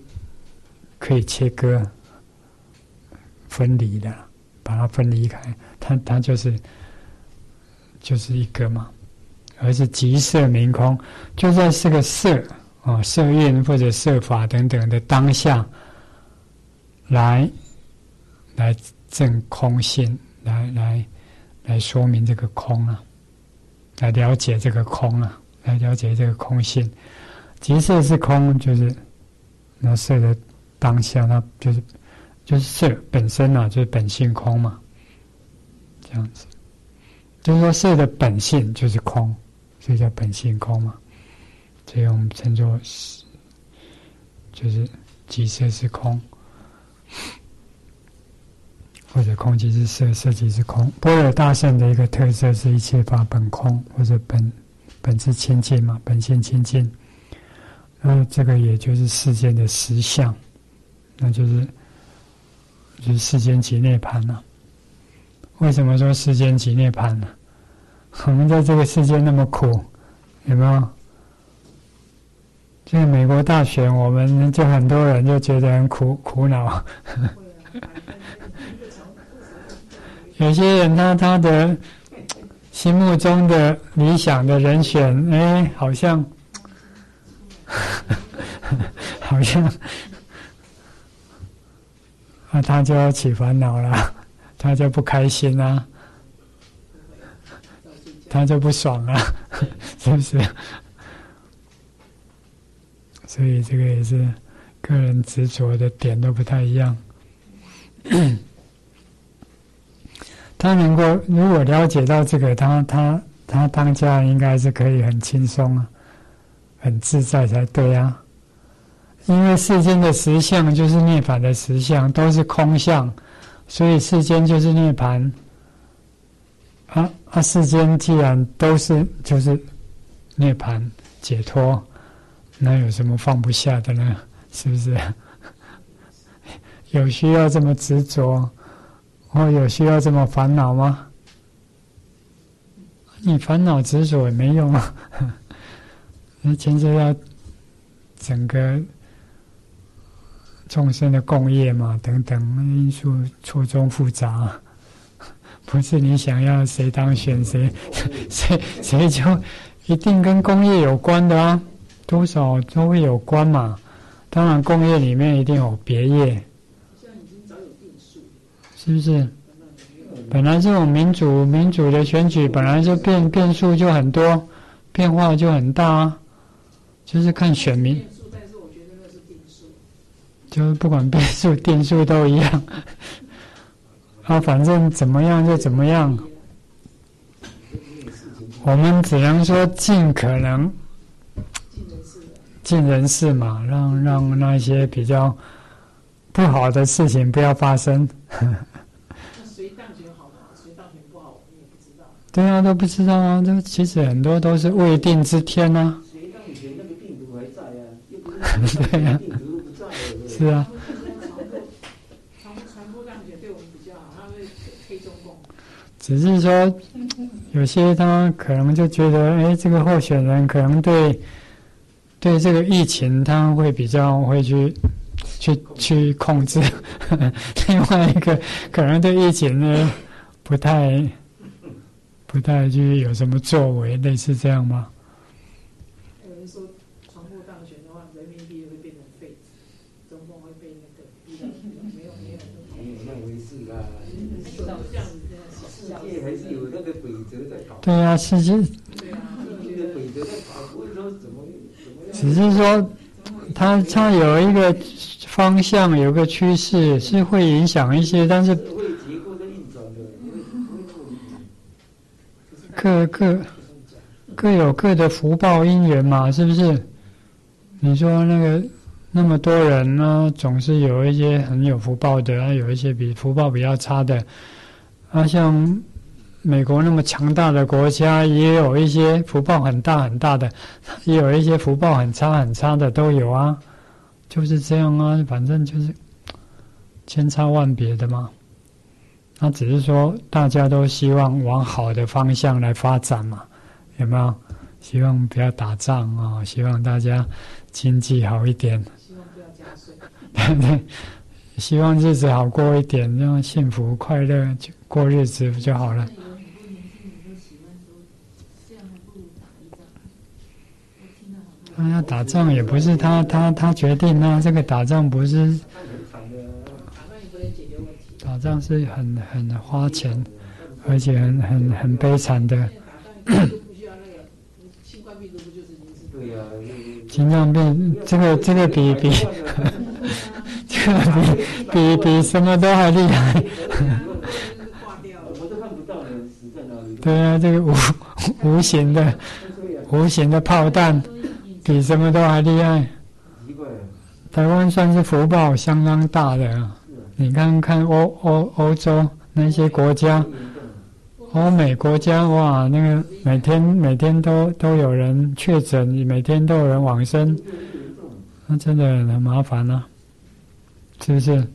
可以切割、分离的，把它分离开，它它就是就是一个嘛。而是即色明空，就在这个色啊色蕴或者色法等等的当下，来来证空性，来来来说明这个空啊，来了解这个空啊，来了解这个空性。即色是空，就是那色的当下，那就是就是色本身啊，就是本性空嘛，这样子。就是说，色的本性就是空，所以叫本性空嘛。所以我们称作是，就是即色是空，或者空即是色，色即是空。般若大圣的一个特色是一切法本空，或者本本质清净嘛，本性清净。那这个也就是世间的实相，那就是就是世间即涅盘了。为什么说世间即涅槃呢？我们在这个世界那么苦，有没有？这个美国大选，我们就很多人就觉得很苦苦恼。有些人他他的心目中的理想的人选，哎，好像 好像啊，他就要起烦恼了。他就不开心啊，他就不爽啊，是不是？所以这个也是个人执着的点都不太一样。他能够如果了解到这个，他他他当家应该是可以很轻松啊，很自在才对啊。因为世间的实相就是涅槃的实相，都是空相。所以世间就是涅槃，啊啊！世间既然都是就是涅槃解脱，那有什么放不下的呢？是不是？有需要这么执着，或有需要这么烦恼吗？你烦恼执着也没用啊！你牵涉到整个。众生的共业嘛，等等因素错综复杂，不是你想要谁当选谁，谁谁就一定跟工业有关的啊，多少都会有关嘛。当然，工业里面一定有别业，是不是？本来这种民主民主的选举本来就变变数就很多，变化就很大啊，就是看选民。就是不管倍数、定数都一样，啊，反正怎么样就怎么样。我们只能说尽可能尽人事嘛，让让那些比较不好的事情不要发生。谁当选好谁当选不好，也不知道。对啊，都不知道啊，这其实很多都是未定之天啊。谁当选那个病毒还在啊？对呀。是啊。只是说，有些他可能就觉得，哎，这个候选人可能对对这个疫情，他会比较会去去去控制。另外一个可能对疫情呢，不太不太去有什么作为，类似这样吗？对啊，世界。只是说，它它有一个方向，有个趋势，是会影响一些，但是各各各有各的福报因缘嘛，是不是？你说那个那么多人呢，总是有一些很有福报的，啊，有一些比福报比较差的，啊，像。美国那么强大的国家，也有一些福报很大很大的，也有一些福报很差很差的，都有啊，就是这样啊，反正就是千差万别的嘛。那只是说大家都希望往好的方向来发展嘛，有没有？希望不要打仗啊，希望大家经济好一点，希望不要加税，对对，希望日子好过一点，这样幸福快乐就过日子不就好了？他要打仗也不是他他他决定啊，这个打仗不是打仗是很很花钱，而且很很很悲惨的。心脏病这个这个比比这个比比比什么都还厉害。对啊，这个无无形的无形的炮弹。比什么都还厉害。台湾算是福报相当大的啊。你看看欧欧欧洲那些国家，欧美国家哇，那个每天每天都都有人确诊，每天都有人往生，那真的很麻烦啊，是不是？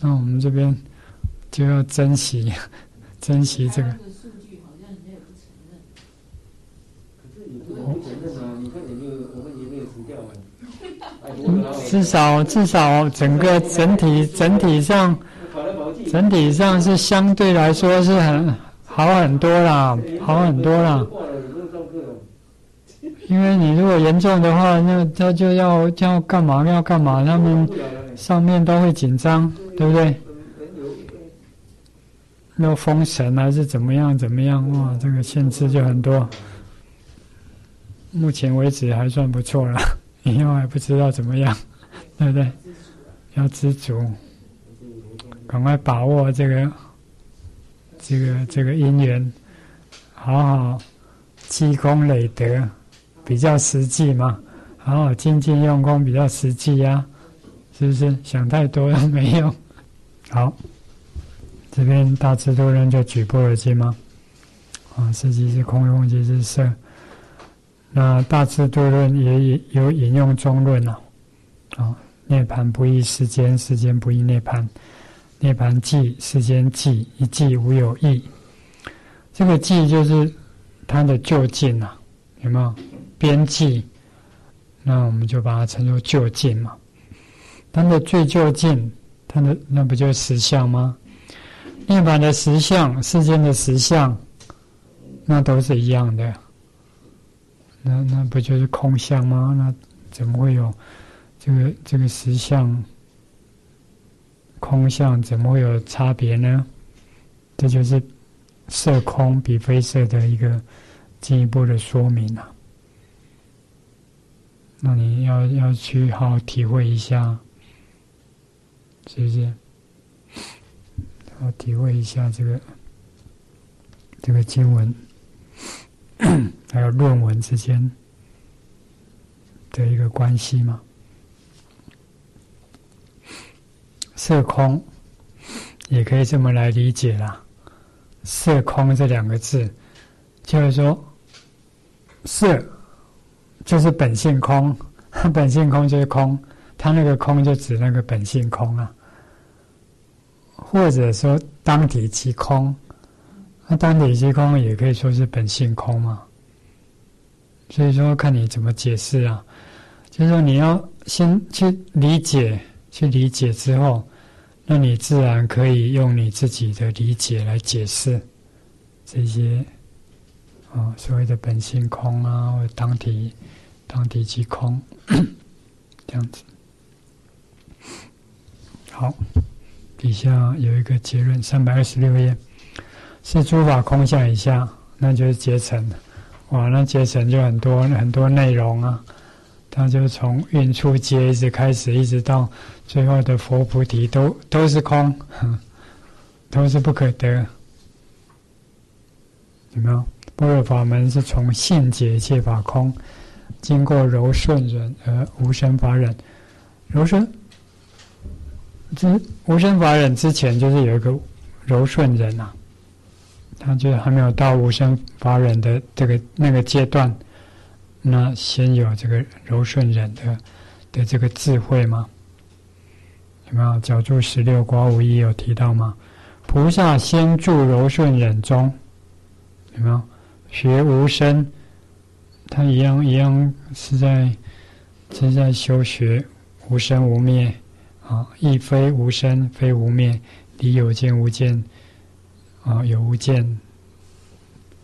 那我们这边就要珍惜珍惜这个。至少至少整个整体整体上，整体上是相对来说是很好很多啦，好很多啦。因为你如果严重的话，那他就要要干嘛要干嘛，他们上面都会紧张，对不对？要封神还是怎么样怎么样？哇，这个限制就很多。目前为止还算不错了，以后还不知道怎么样。对不对？要知足，赶快把握这个、这个、这个因缘，好好积功累德，比较实际嘛。好好精进用功，比较实际呀，是不是？想太多了没用。好，这边大智度论就举波尔经吗？啊，实际是空用即是色。那大智度论也有引用中论了，啊。涅盘不异世间，世间不异涅盘。涅盘寂，世间寂，一寂无有异。这个寂就是它的就近呐，有没有边际？那我们就把它称作就近嘛。它的最就近，它的那不就实相吗？涅盘的实相，世间的实相，那都是一样的。那那不就是空相吗？那怎么会有？这个这个实相、空相怎么会有差别呢？这就是色空比非色的一个进一步的说明啊。那你要要去好好体会一下，是不是？好体会一下这个这个经文，还有论文之间的一个关系嘛？色空，也可以这么来理解啦。色空这两个字，就是说，色就是本性空，本性空就是空，它那个空就指那个本性空啊。或者说当体即空，那当体即空也可以说是本性空嘛。所以说，看你怎么解释啊。就是说，你要先去理解。去理解之后，那你自然可以用你自己的理解来解释这些啊所谓的本性空啊，或者当体当体即空 这样子。好，底下有一个结论，三百二十六页是诸法空相以下，那就是结成。哇，那结成就很多很多内容啊。他就从运出阶一直开始，一直到最后的佛菩提，都都是空，都是不可得。有没有？般若法门是从性解一切法空，经过柔顺忍而无生法忍。柔顺，这无生法忍之前就是有一个柔顺忍啊，他就还没有到无生法忍的这个那个阶段。那先有这个柔顺忍的的这个智慧吗？有没有？角注十六卦五一有提到吗？菩萨先住柔顺忍中，有没有？学无生，他一样一样是在是在修学无生无灭啊，亦非无生非无灭，离有见无见啊，有无见，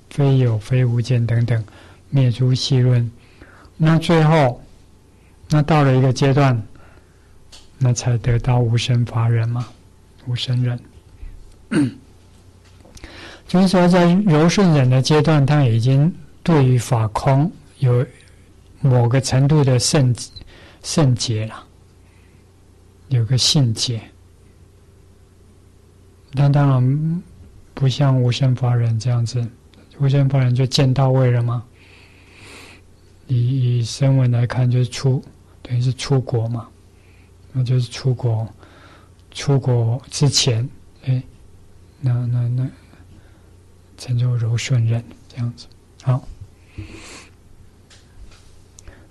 非有非无见等等。灭诸细论，那最后那到了一个阶段，那才得到无生法忍嘛，无生忍。就是说，在柔顺忍的阶段，他已经对于法空有某个程度的圣圣洁了，有个信解。但当然不像无生法忍这样子，无生法忍就见到位了吗？以以声闻来看，就是出等于是出国嘛，那就是出国，出国之前，哎，那那那成就柔顺忍这样子，好。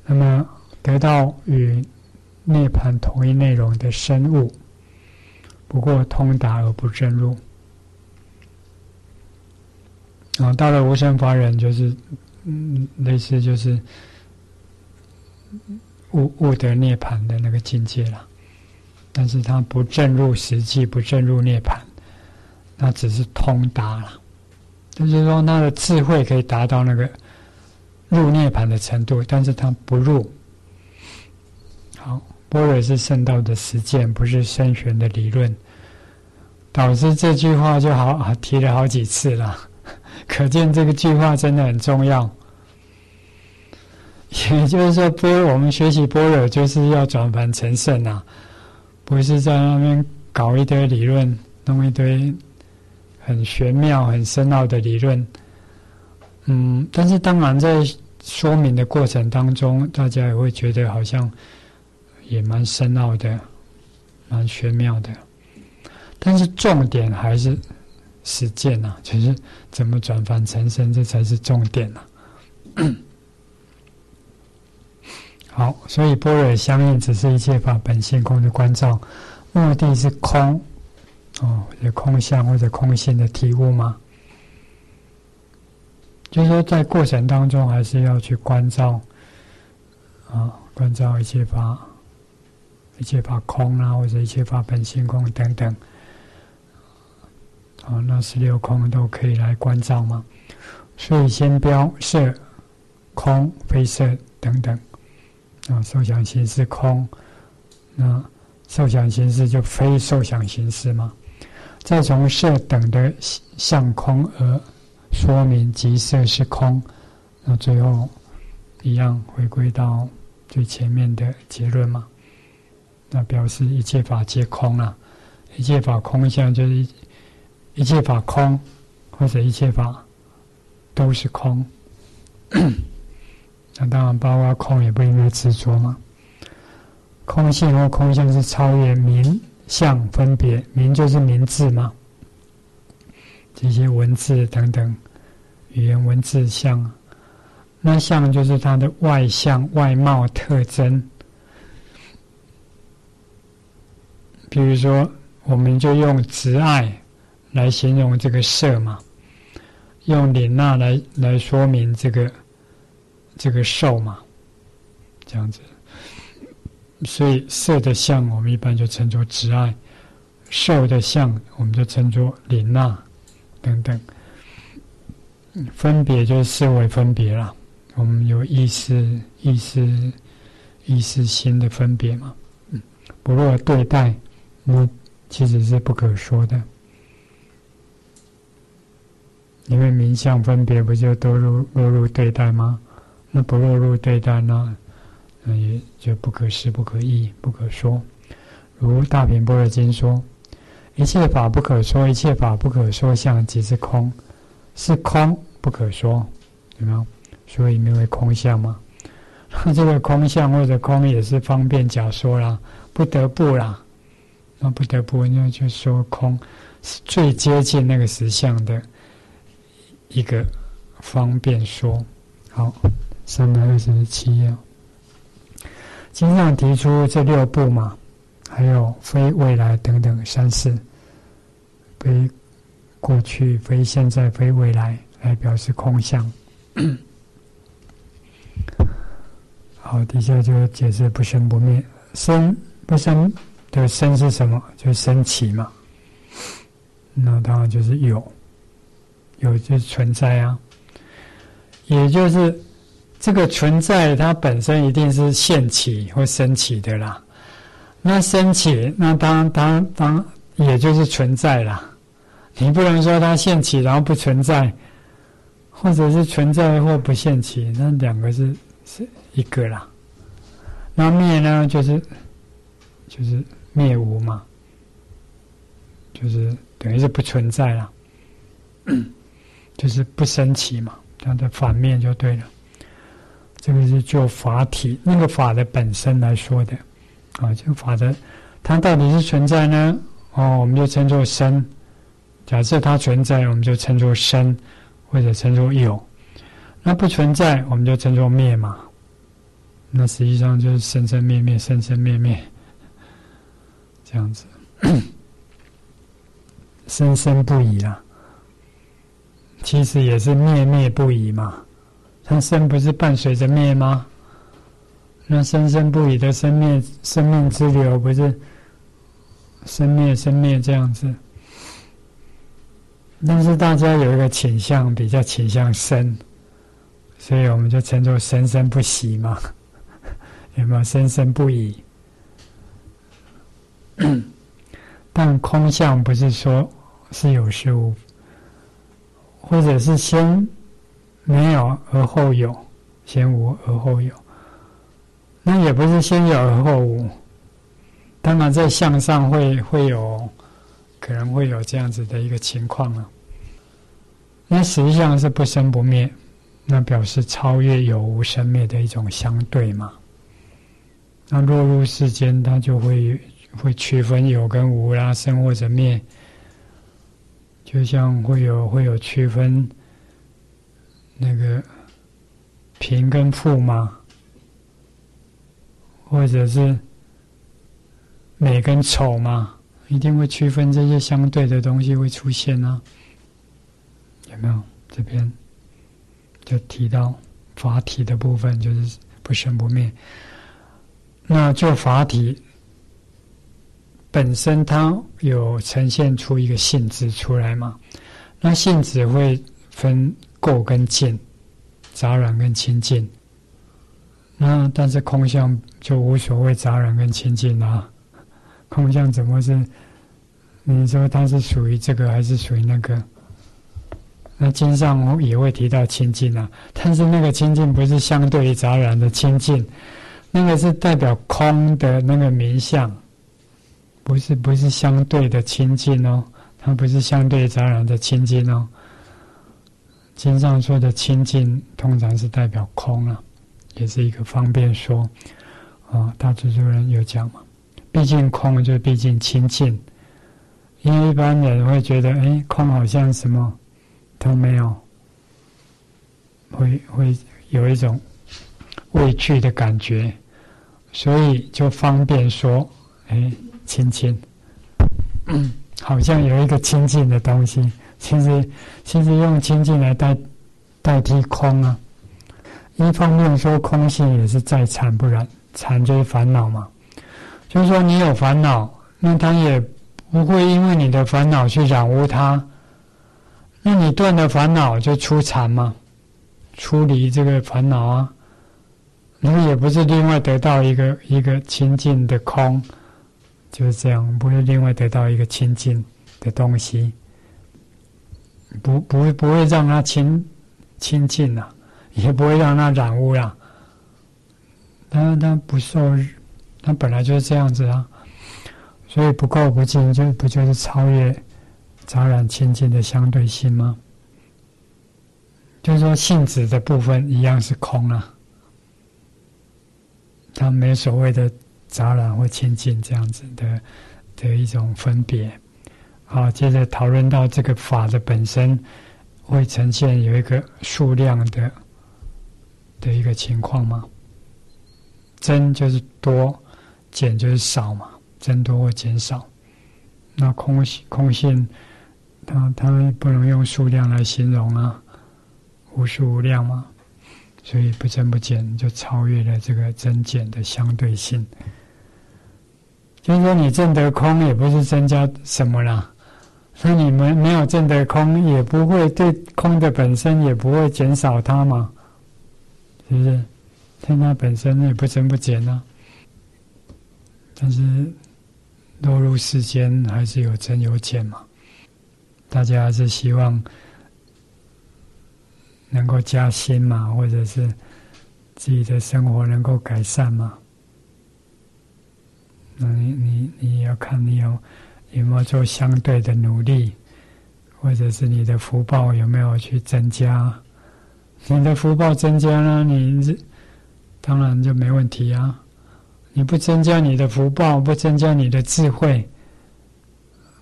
那么得到与涅盘同一内容的生物。不过通达而不正入，啊，到了无生法忍，就是嗯，类似就是悟悟得涅盘的那个境界了。但是他不正入实际，不正入涅盘，那只是通达了。就是说，他的智慧可以达到那个入涅盘的程度，但是他不入。好。般若是圣道的实践，不是圣玄的理论，导致这句话就好啊提了好几次了。可见这个句话真的很重要。也就是说，般我们学习般若就是要转凡成圣啊，不是在那边搞一堆理论，弄一堆很玄妙、很深奥的理论。嗯，但是当然在说明的过程当中，大家也会觉得好像。也蛮深奥的，蛮玄妙的，但是重点还是实践呐，就是怎么转凡成圣，这才是重点呐。好，所以般若相应只是一切法本性空的关照，目的是空哦，有空相或者空性的体悟吗？就是说，在过程当中还是要去关照啊，关照一切法。一切法空啊，或者一切法本性空等等，啊，那十六空都可以来关照吗？所以先标色空非色等等，啊，受想行识空，那受想行识就非受想行识吗？再从色等的相空而说明即色是空，那最后一样回归到最前面的结论嘛？那表示一切法皆空啊，一切法空相就是一切法空，或者一切法都是空。那当然，包括空也不应该执着嘛。空性或空相是超越名相分别，名就是名字嘛，这些文字等等语言文字相，那相就是它的外相外貌特征。比如说，我们就用慈爱来形容这个色嘛，用领纳来来说明这个这个受嘛，这样子。所以色的相，我们一般就称作慈爱；受的相，我们就称作领纳等等。分别就是思维分别了，我们有意识、意识、意识心的分别嘛。嗯，不若对待。那其实是不可说的，因为名相分别不就都入落入对待吗？那不落入对待呢，那也就不可思、不可议、不可说。如《大品般若经》说：“一切法不可说，一切法不可说相即是空，是空不可说，有没有？所以名为空相嘛。那 这个空相或者空也是方便假说啦，不得不啦。”那不得不，那就说空是最接近那个实相的一个方便说。好，三百二十七页，经上提出这六部嘛，还有非未来等等三世，非过去、非现在、非未来，来表示空相。好，底下就解释不生不灭，生不生。的生是什么？就是升起嘛。那当然就是有，有就是存在啊。也就是这个存在它本身一定是现起或升起的啦。那升起，那当当当，也就是存在啦。你不能说它现起然后不存在，或者是存在或不现起，那两个是是一个啦。那灭呢，就是就是灭无嘛，就是等于是不存在了，就是不升起嘛，它的反面就对了。这个是就法体那个法的本身来说的，啊，这个法的它到底是存在呢？哦，我们就称作生。假设它存在，我们就称作生，或者称作有。那不存在，我们就称作灭嘛。那实际上就是生生灭灭，生生灭灭，这样子，生生不已啊。其实也是灭灭不已嘛。那生不是伴随着灭吗？那生生不已的生灭生命之流，不是生灭生灭这样子？但是大家有一个倾向，比较倾向生，所以我们就称作生生不息嘛，有没有生生不已？但空相不是说是有事物，或者是先。没有而后有，先无而后有，那也不是先有而后无。当然，在向上会会有，可能会有这样子的一个情况啊。那实际上是不生不灭，那表示超越有无生灭的一种相对嘛。那落入世间，它就会会区分有跟无啦，生或者灭，就像会有会有区分。那个贫跟富吗？或者是美跟丑吗？一定会区分这些相对的东西会出现呢？有没有？这边就提到法体的部分，就是不生不灭。那就法体本身，它有呈现出一个性质出来嘛？那性质会分。垢跟净，杂染跟清净，那但是空相就无所谓杂染跟清净啊。空相怎么是？你说它是属于这个还是属于那个？那经上也会提到清净啊，但是那个清净不是相对于杂染的清净，那个是代表空的那个名相，不是不是相对的清净哦，它不是相对杂染的清净哦。经上说的清净，通常是代表空啊，也是一个方便说。啊，大多数人有讲嘛，毕竟空就是毕竟清净，因为一般人会觉得，哎，空好像什么都没有，会会有一种畏惧的感觉，所以就方便说，哎，清净，好像有一个清净的东西。其实，其实用清净来代代替空啊。一方面说空性也是在禅不然，禅就是烦恼嘛。就是说你有烦恼，那它也不会因为你的烦恼去染污它。那你断了烦恼就出禅嘛，出离这个烦恼啊。那也不是另外得到一个一个清净的空，就是这样，不会另外得到一个清净的东西。不不会不会让它清清净了，也不会让它染污了。它它不受，它本来就是这样子啊。所以不垢不净，就不就是超越杂染清净的相对性吗？就是说性质的部分一样是空啊，它没所谓的杂染或清净这样子的的一种分别。好，接着讨论到这个法的本身会呈现有一个数量的的一个情况吗？增就是多，减就是少嘛，增多或减少。那空空性，它它不能用数量来形容啊，无数无量嘛，所以不增不减就超越了这个增减的相对性。就是说，你证得空也不是增加什么啦。那你们没有证得空，也不会对空的本身也不会减少它嘛？是不是？但它本身也不增不减啊。但是落入世间还是有增有减嘛。大家还是希望能够加薪嘛，或者是自己的生活能够改善嘛。你你你要看你有有没有做相对的努力，或者是你的福报有没有去增加？你的福报增加了，你当然就没问题啊。你不增加你的福报，不增加你的智慧，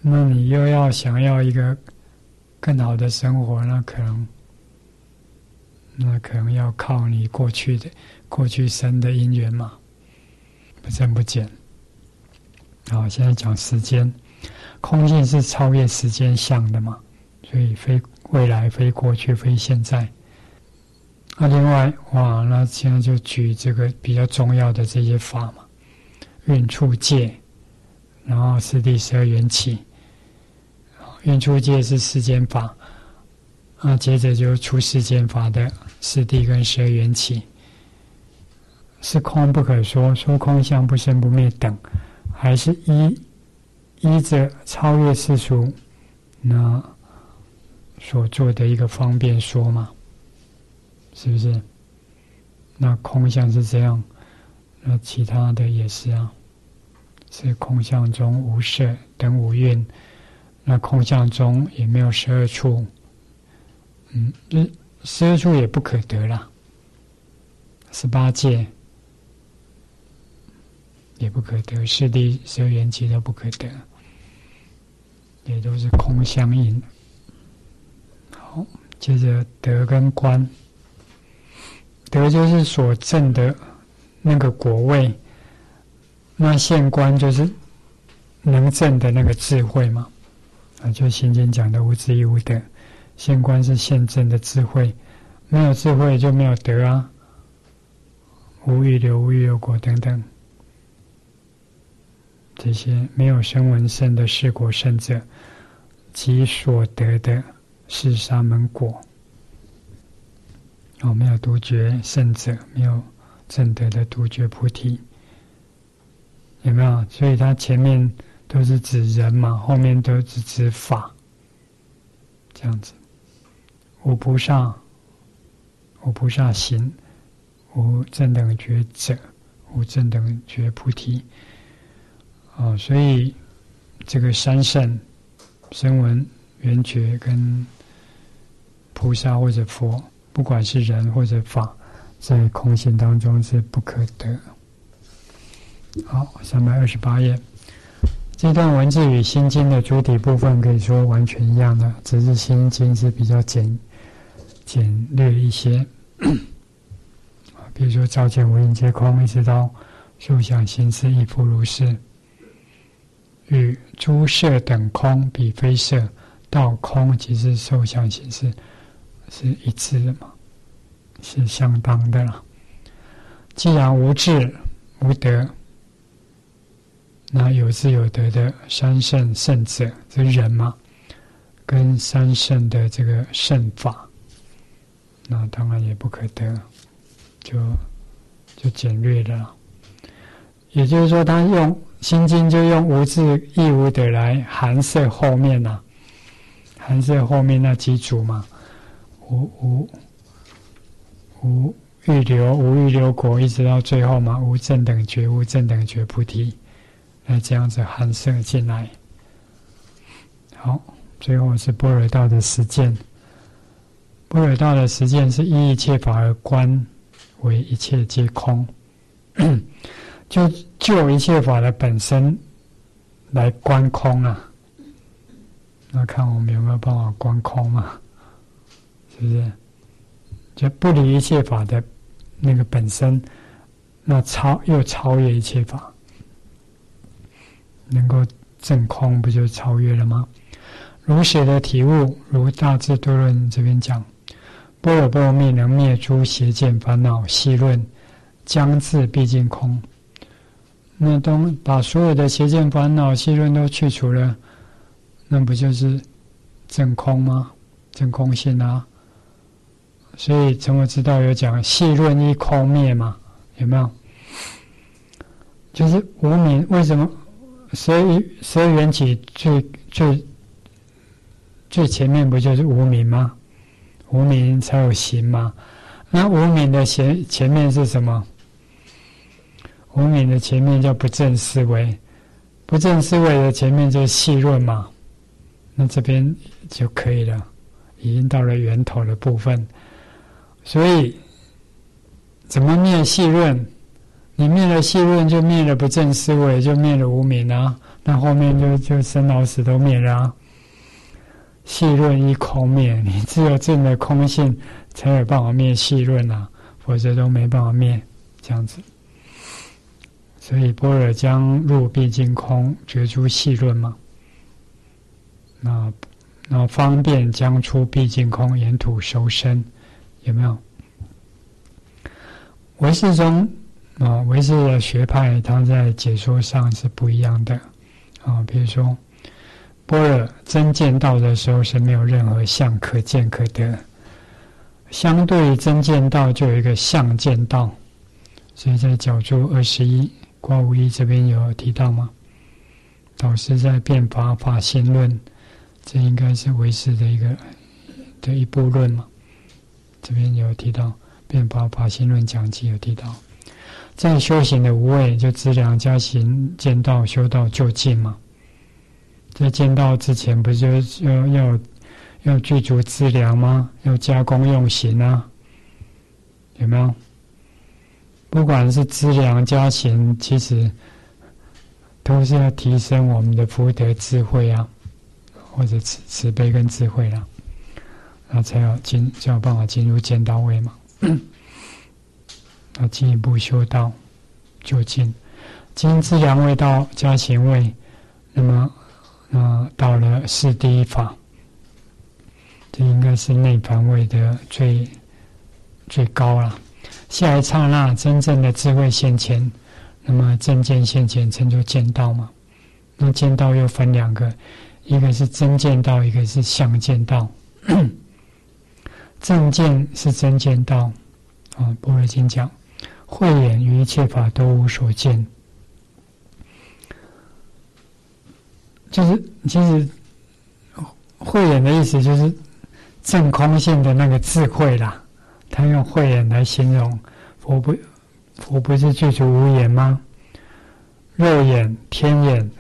那你又要想要一个更好的生活，那可能，那可能要靠你过去的过去生的因缘嘛，不增不减。好，现在讲时间，空性是超越时间相的嘛，所以非未来，非过去，非现在。那另外，哇，那现在就举这个比较重要的这些法嘛，运处界，然后是第十二缘起，运处界是世间法，啊，接着就出世间法的四谛跟十二缘起，是空不可说，说空相不生不灭等。还是依依着超越世俗那所做的一个方便说嘛，是不是？那空相是这样，那其他的也是啊，是空相中无色等五蕴，那空相中也没有十二处，嗯，十二处也不可得了，十八界。也不可得，四地十二缘起都不可得，也都是空相应。好，接着德跟观，德就是所证的那个果位，那现观就是能证的那个智慧嘛。啊，就心经讲的无智亦无德，现观是现证的智慧，没有智慧就没有德啊，无欲流、无欲流果等等。这些没有声闻圣的世果圣者，其所得的是沙门果。哦，没有独觉圣者，没有正德的独觉菩提，有没有？所以他前面都是指人嘛，后面都是指法，这样子。无菩萨，无菩萨行，无正等觉者，无正等觉菩提。哦，所以这个三圣、声闻、缘觉跟菩萨或者佛，不管是人或者法，在空性当中是不可得。好，三百二十八页，这段文字与《心经》的主体部分可以说完全一样的，只是《心经》是比较简简略一些。比如说“照见五蕴皆空”，一直到“受想行识亦复如是”。与诸色等空比非色，道空即是受想行识，是一致的嘛？是相当的了。既然无智无德，那有智有德的三圣圣者，这人嘛，跟三圣的这个圣法，那当然也不可得，就就简略了。也就是说，他用。心经就用无智亦无德来含摄后面呐，含摄后面那几组嘛，无无无欲流无欲流果，一直到最后嘛，无正等觉无正等觉菩提，那这样子含摄进来。好，最后是般若道的实践。般若道的实践是依一切法而观，为一切皆空。就就一切法的本身来观空啊，那看我们有没有办法观空嘛？是不是？就不离一切法的那个本身，那超又超越一切法，能够证空，不就超越了吗？如写的体悟，如大智度论这边讲，般若波罗蜜能灭诸邪见烦恼，细论将至毕竟空。那当把所有的邪见烦恼细论都去除了，那不就是真空吗？真空性啊！所以成佛之道有讲细论一空灭嘛，有没有？就是无名为什么十二十二缘起最最最前面不就是无名吗？无名才有形嘛。那无名的前前面是什么？无名的前面叫不正思维，不正思维的前面就是细论嘛。那这边就可以了，已经到了源头的部分。所以，怎么灭细论？你灭了细论，就灭了不正思维，就灭了无名啊。那后面就就生老死都灭了。细论一空灭，你只有证了空性，才有办法灭细论啊，否则都没办法灭。这样子。所以般若将入毕竟空，绝出细论嘛。那那方便将出毕竟空，沿土收身。有没有？唯识中啊，唯识的学派，它在解说上是不一样的啊。比如说，般若真见道的时候是没有任何相可见可得，相对真见道就有一个相见道。所以在角注二十一卦五一这边有提到吗？导师在变法法心论，这应该是唯识的一个的一部论嘛。这边有提到《变法法心论讲记》有提到，在修行的无畏，就资粮加行见道修道就近嘛。在见道之前，不就要要要具足资粮吗？要加工用行啊？有没有？不管是资粮加行，其实都是要提升我们的福德智慧啊，或者慈慈悲跟智慧了。那才有进，才有办法进入见道位嘛。那进一步修道，就近，经资粮位到加行位，那么，那到了四第一法，这应该是内盘位的最最高了。下一刹那，真正的智慧现前，那么正见现前，成就见道嘛。那见道又分两个，一个是真见道，一个是相见道。正见是真见道，啊，《般若经》讲，慧眼于一切法都无所见，就是其实慧眼的意思就是正空性的那个智慧啦。他用慧眼来形容，佛不佛不是具足无眼吗？肉眼、天眼、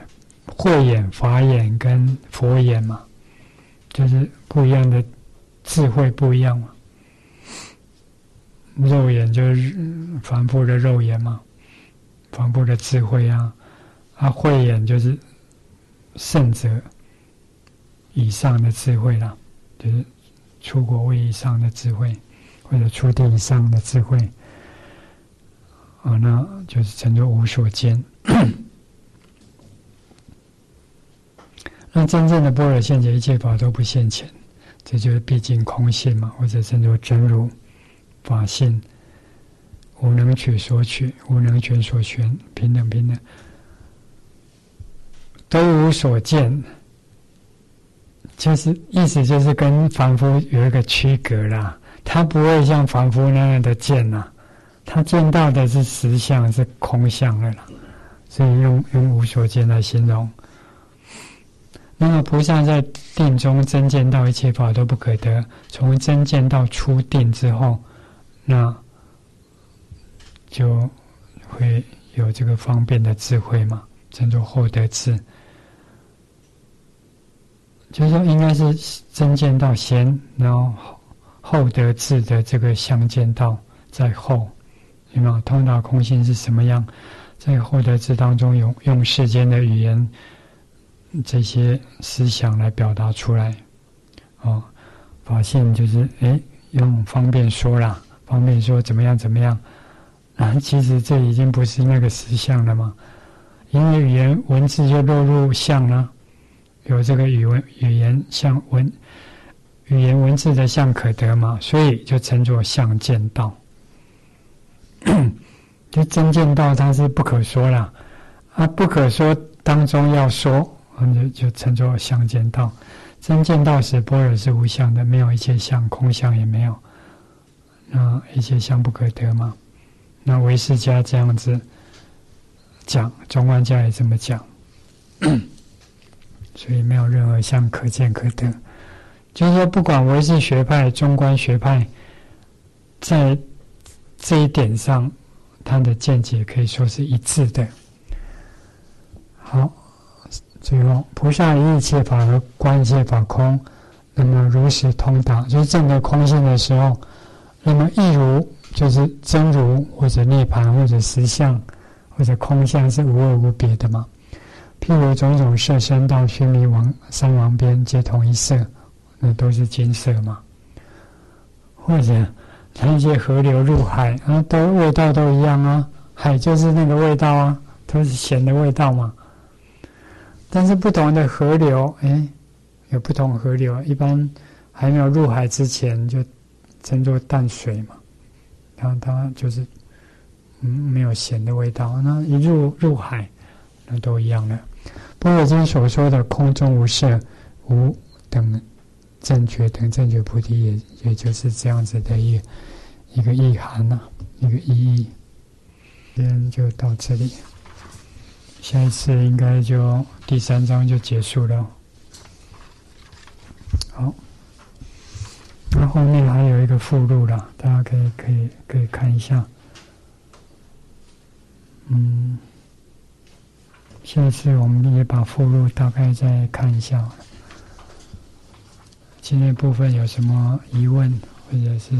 慧眼、法眼跟佛眼嘛，就是不一样的。智慧不一样嘛，肉眼就是凡夫的肉眼嘛，凡夫的智慧啊，啊慧眼就是圣者以上的智慧了，就是出国位以上的智慧，或者出地以上的智慧，啊，那就是称作无所见。那真正的般若现前，一切法都不现前。这就是毕竟空性嘛，或者称作真如法性，无能取所取，无能权所权，平等平等，都无所见。就是意思就是跟凡夫有一个区隔啦，他不会像凡夫那样的见呐，他见到的是实相，是空相的啦，所以用用无所见来形容。那么菩萨在定中真见到一切法都不可得，从真见到初定之后，那就会有这个方便的智慧嘛，称作获得智。就是说，应该是真见到先，然后后得智的这个相见道在后，有没有？通达空性是什么样？在后得智当中，用用世间的语言。这些思想来表达出来，哦，法性就是哎，用方便说啦，方便说怎么样怎么样，啊，其实这已经不是那个实相了嘛，因为语言文字就落入相了，有这个语文语言相文语言文字的相可得嘛，所以就称作相见道，就真见道它是不可说了，啊，不可说当中要说。我们就就称作相见道，真见道时，般若是无相的，没有一切相，空相也没有，那一切相不可得嘛。那唯识家这样子讲，中观家也这么讲，所以没有任何相可见可得。就是说，不管唯识学派、中观学派，在这一点上，他的见解可以说是一致的。好，最后菩萨一切法和观一切法空，那么如实通达，就是证得空性的时候，那么亦如就是真如或者涅盘或者实相或者空相是无二无别的嘛。譬如种种色身到须弥王三王边皆同一色，那都是金色嘛。或者那些河流入海啊，都味道都一样啊，海就是那个味道啊，都是咸的味道嘛。但是不同的河流，哎，有不同河流。一般还没有入海之前，就称作淡水嘛。然后它就是嗯没有咸的味道。那一入入海，那都一样的。般若经所说的空中无色、无等正觉等正觉菩提，也也就是这样子的一一个意涵呐，一个意义。今天就到这里。下一次应该就第三章就结束了。好，那后面还有一个附录了，大家可以可以可以看一下。嗯，下一次我们也把附录大概再看一下。今天部分有什么疑问或者是？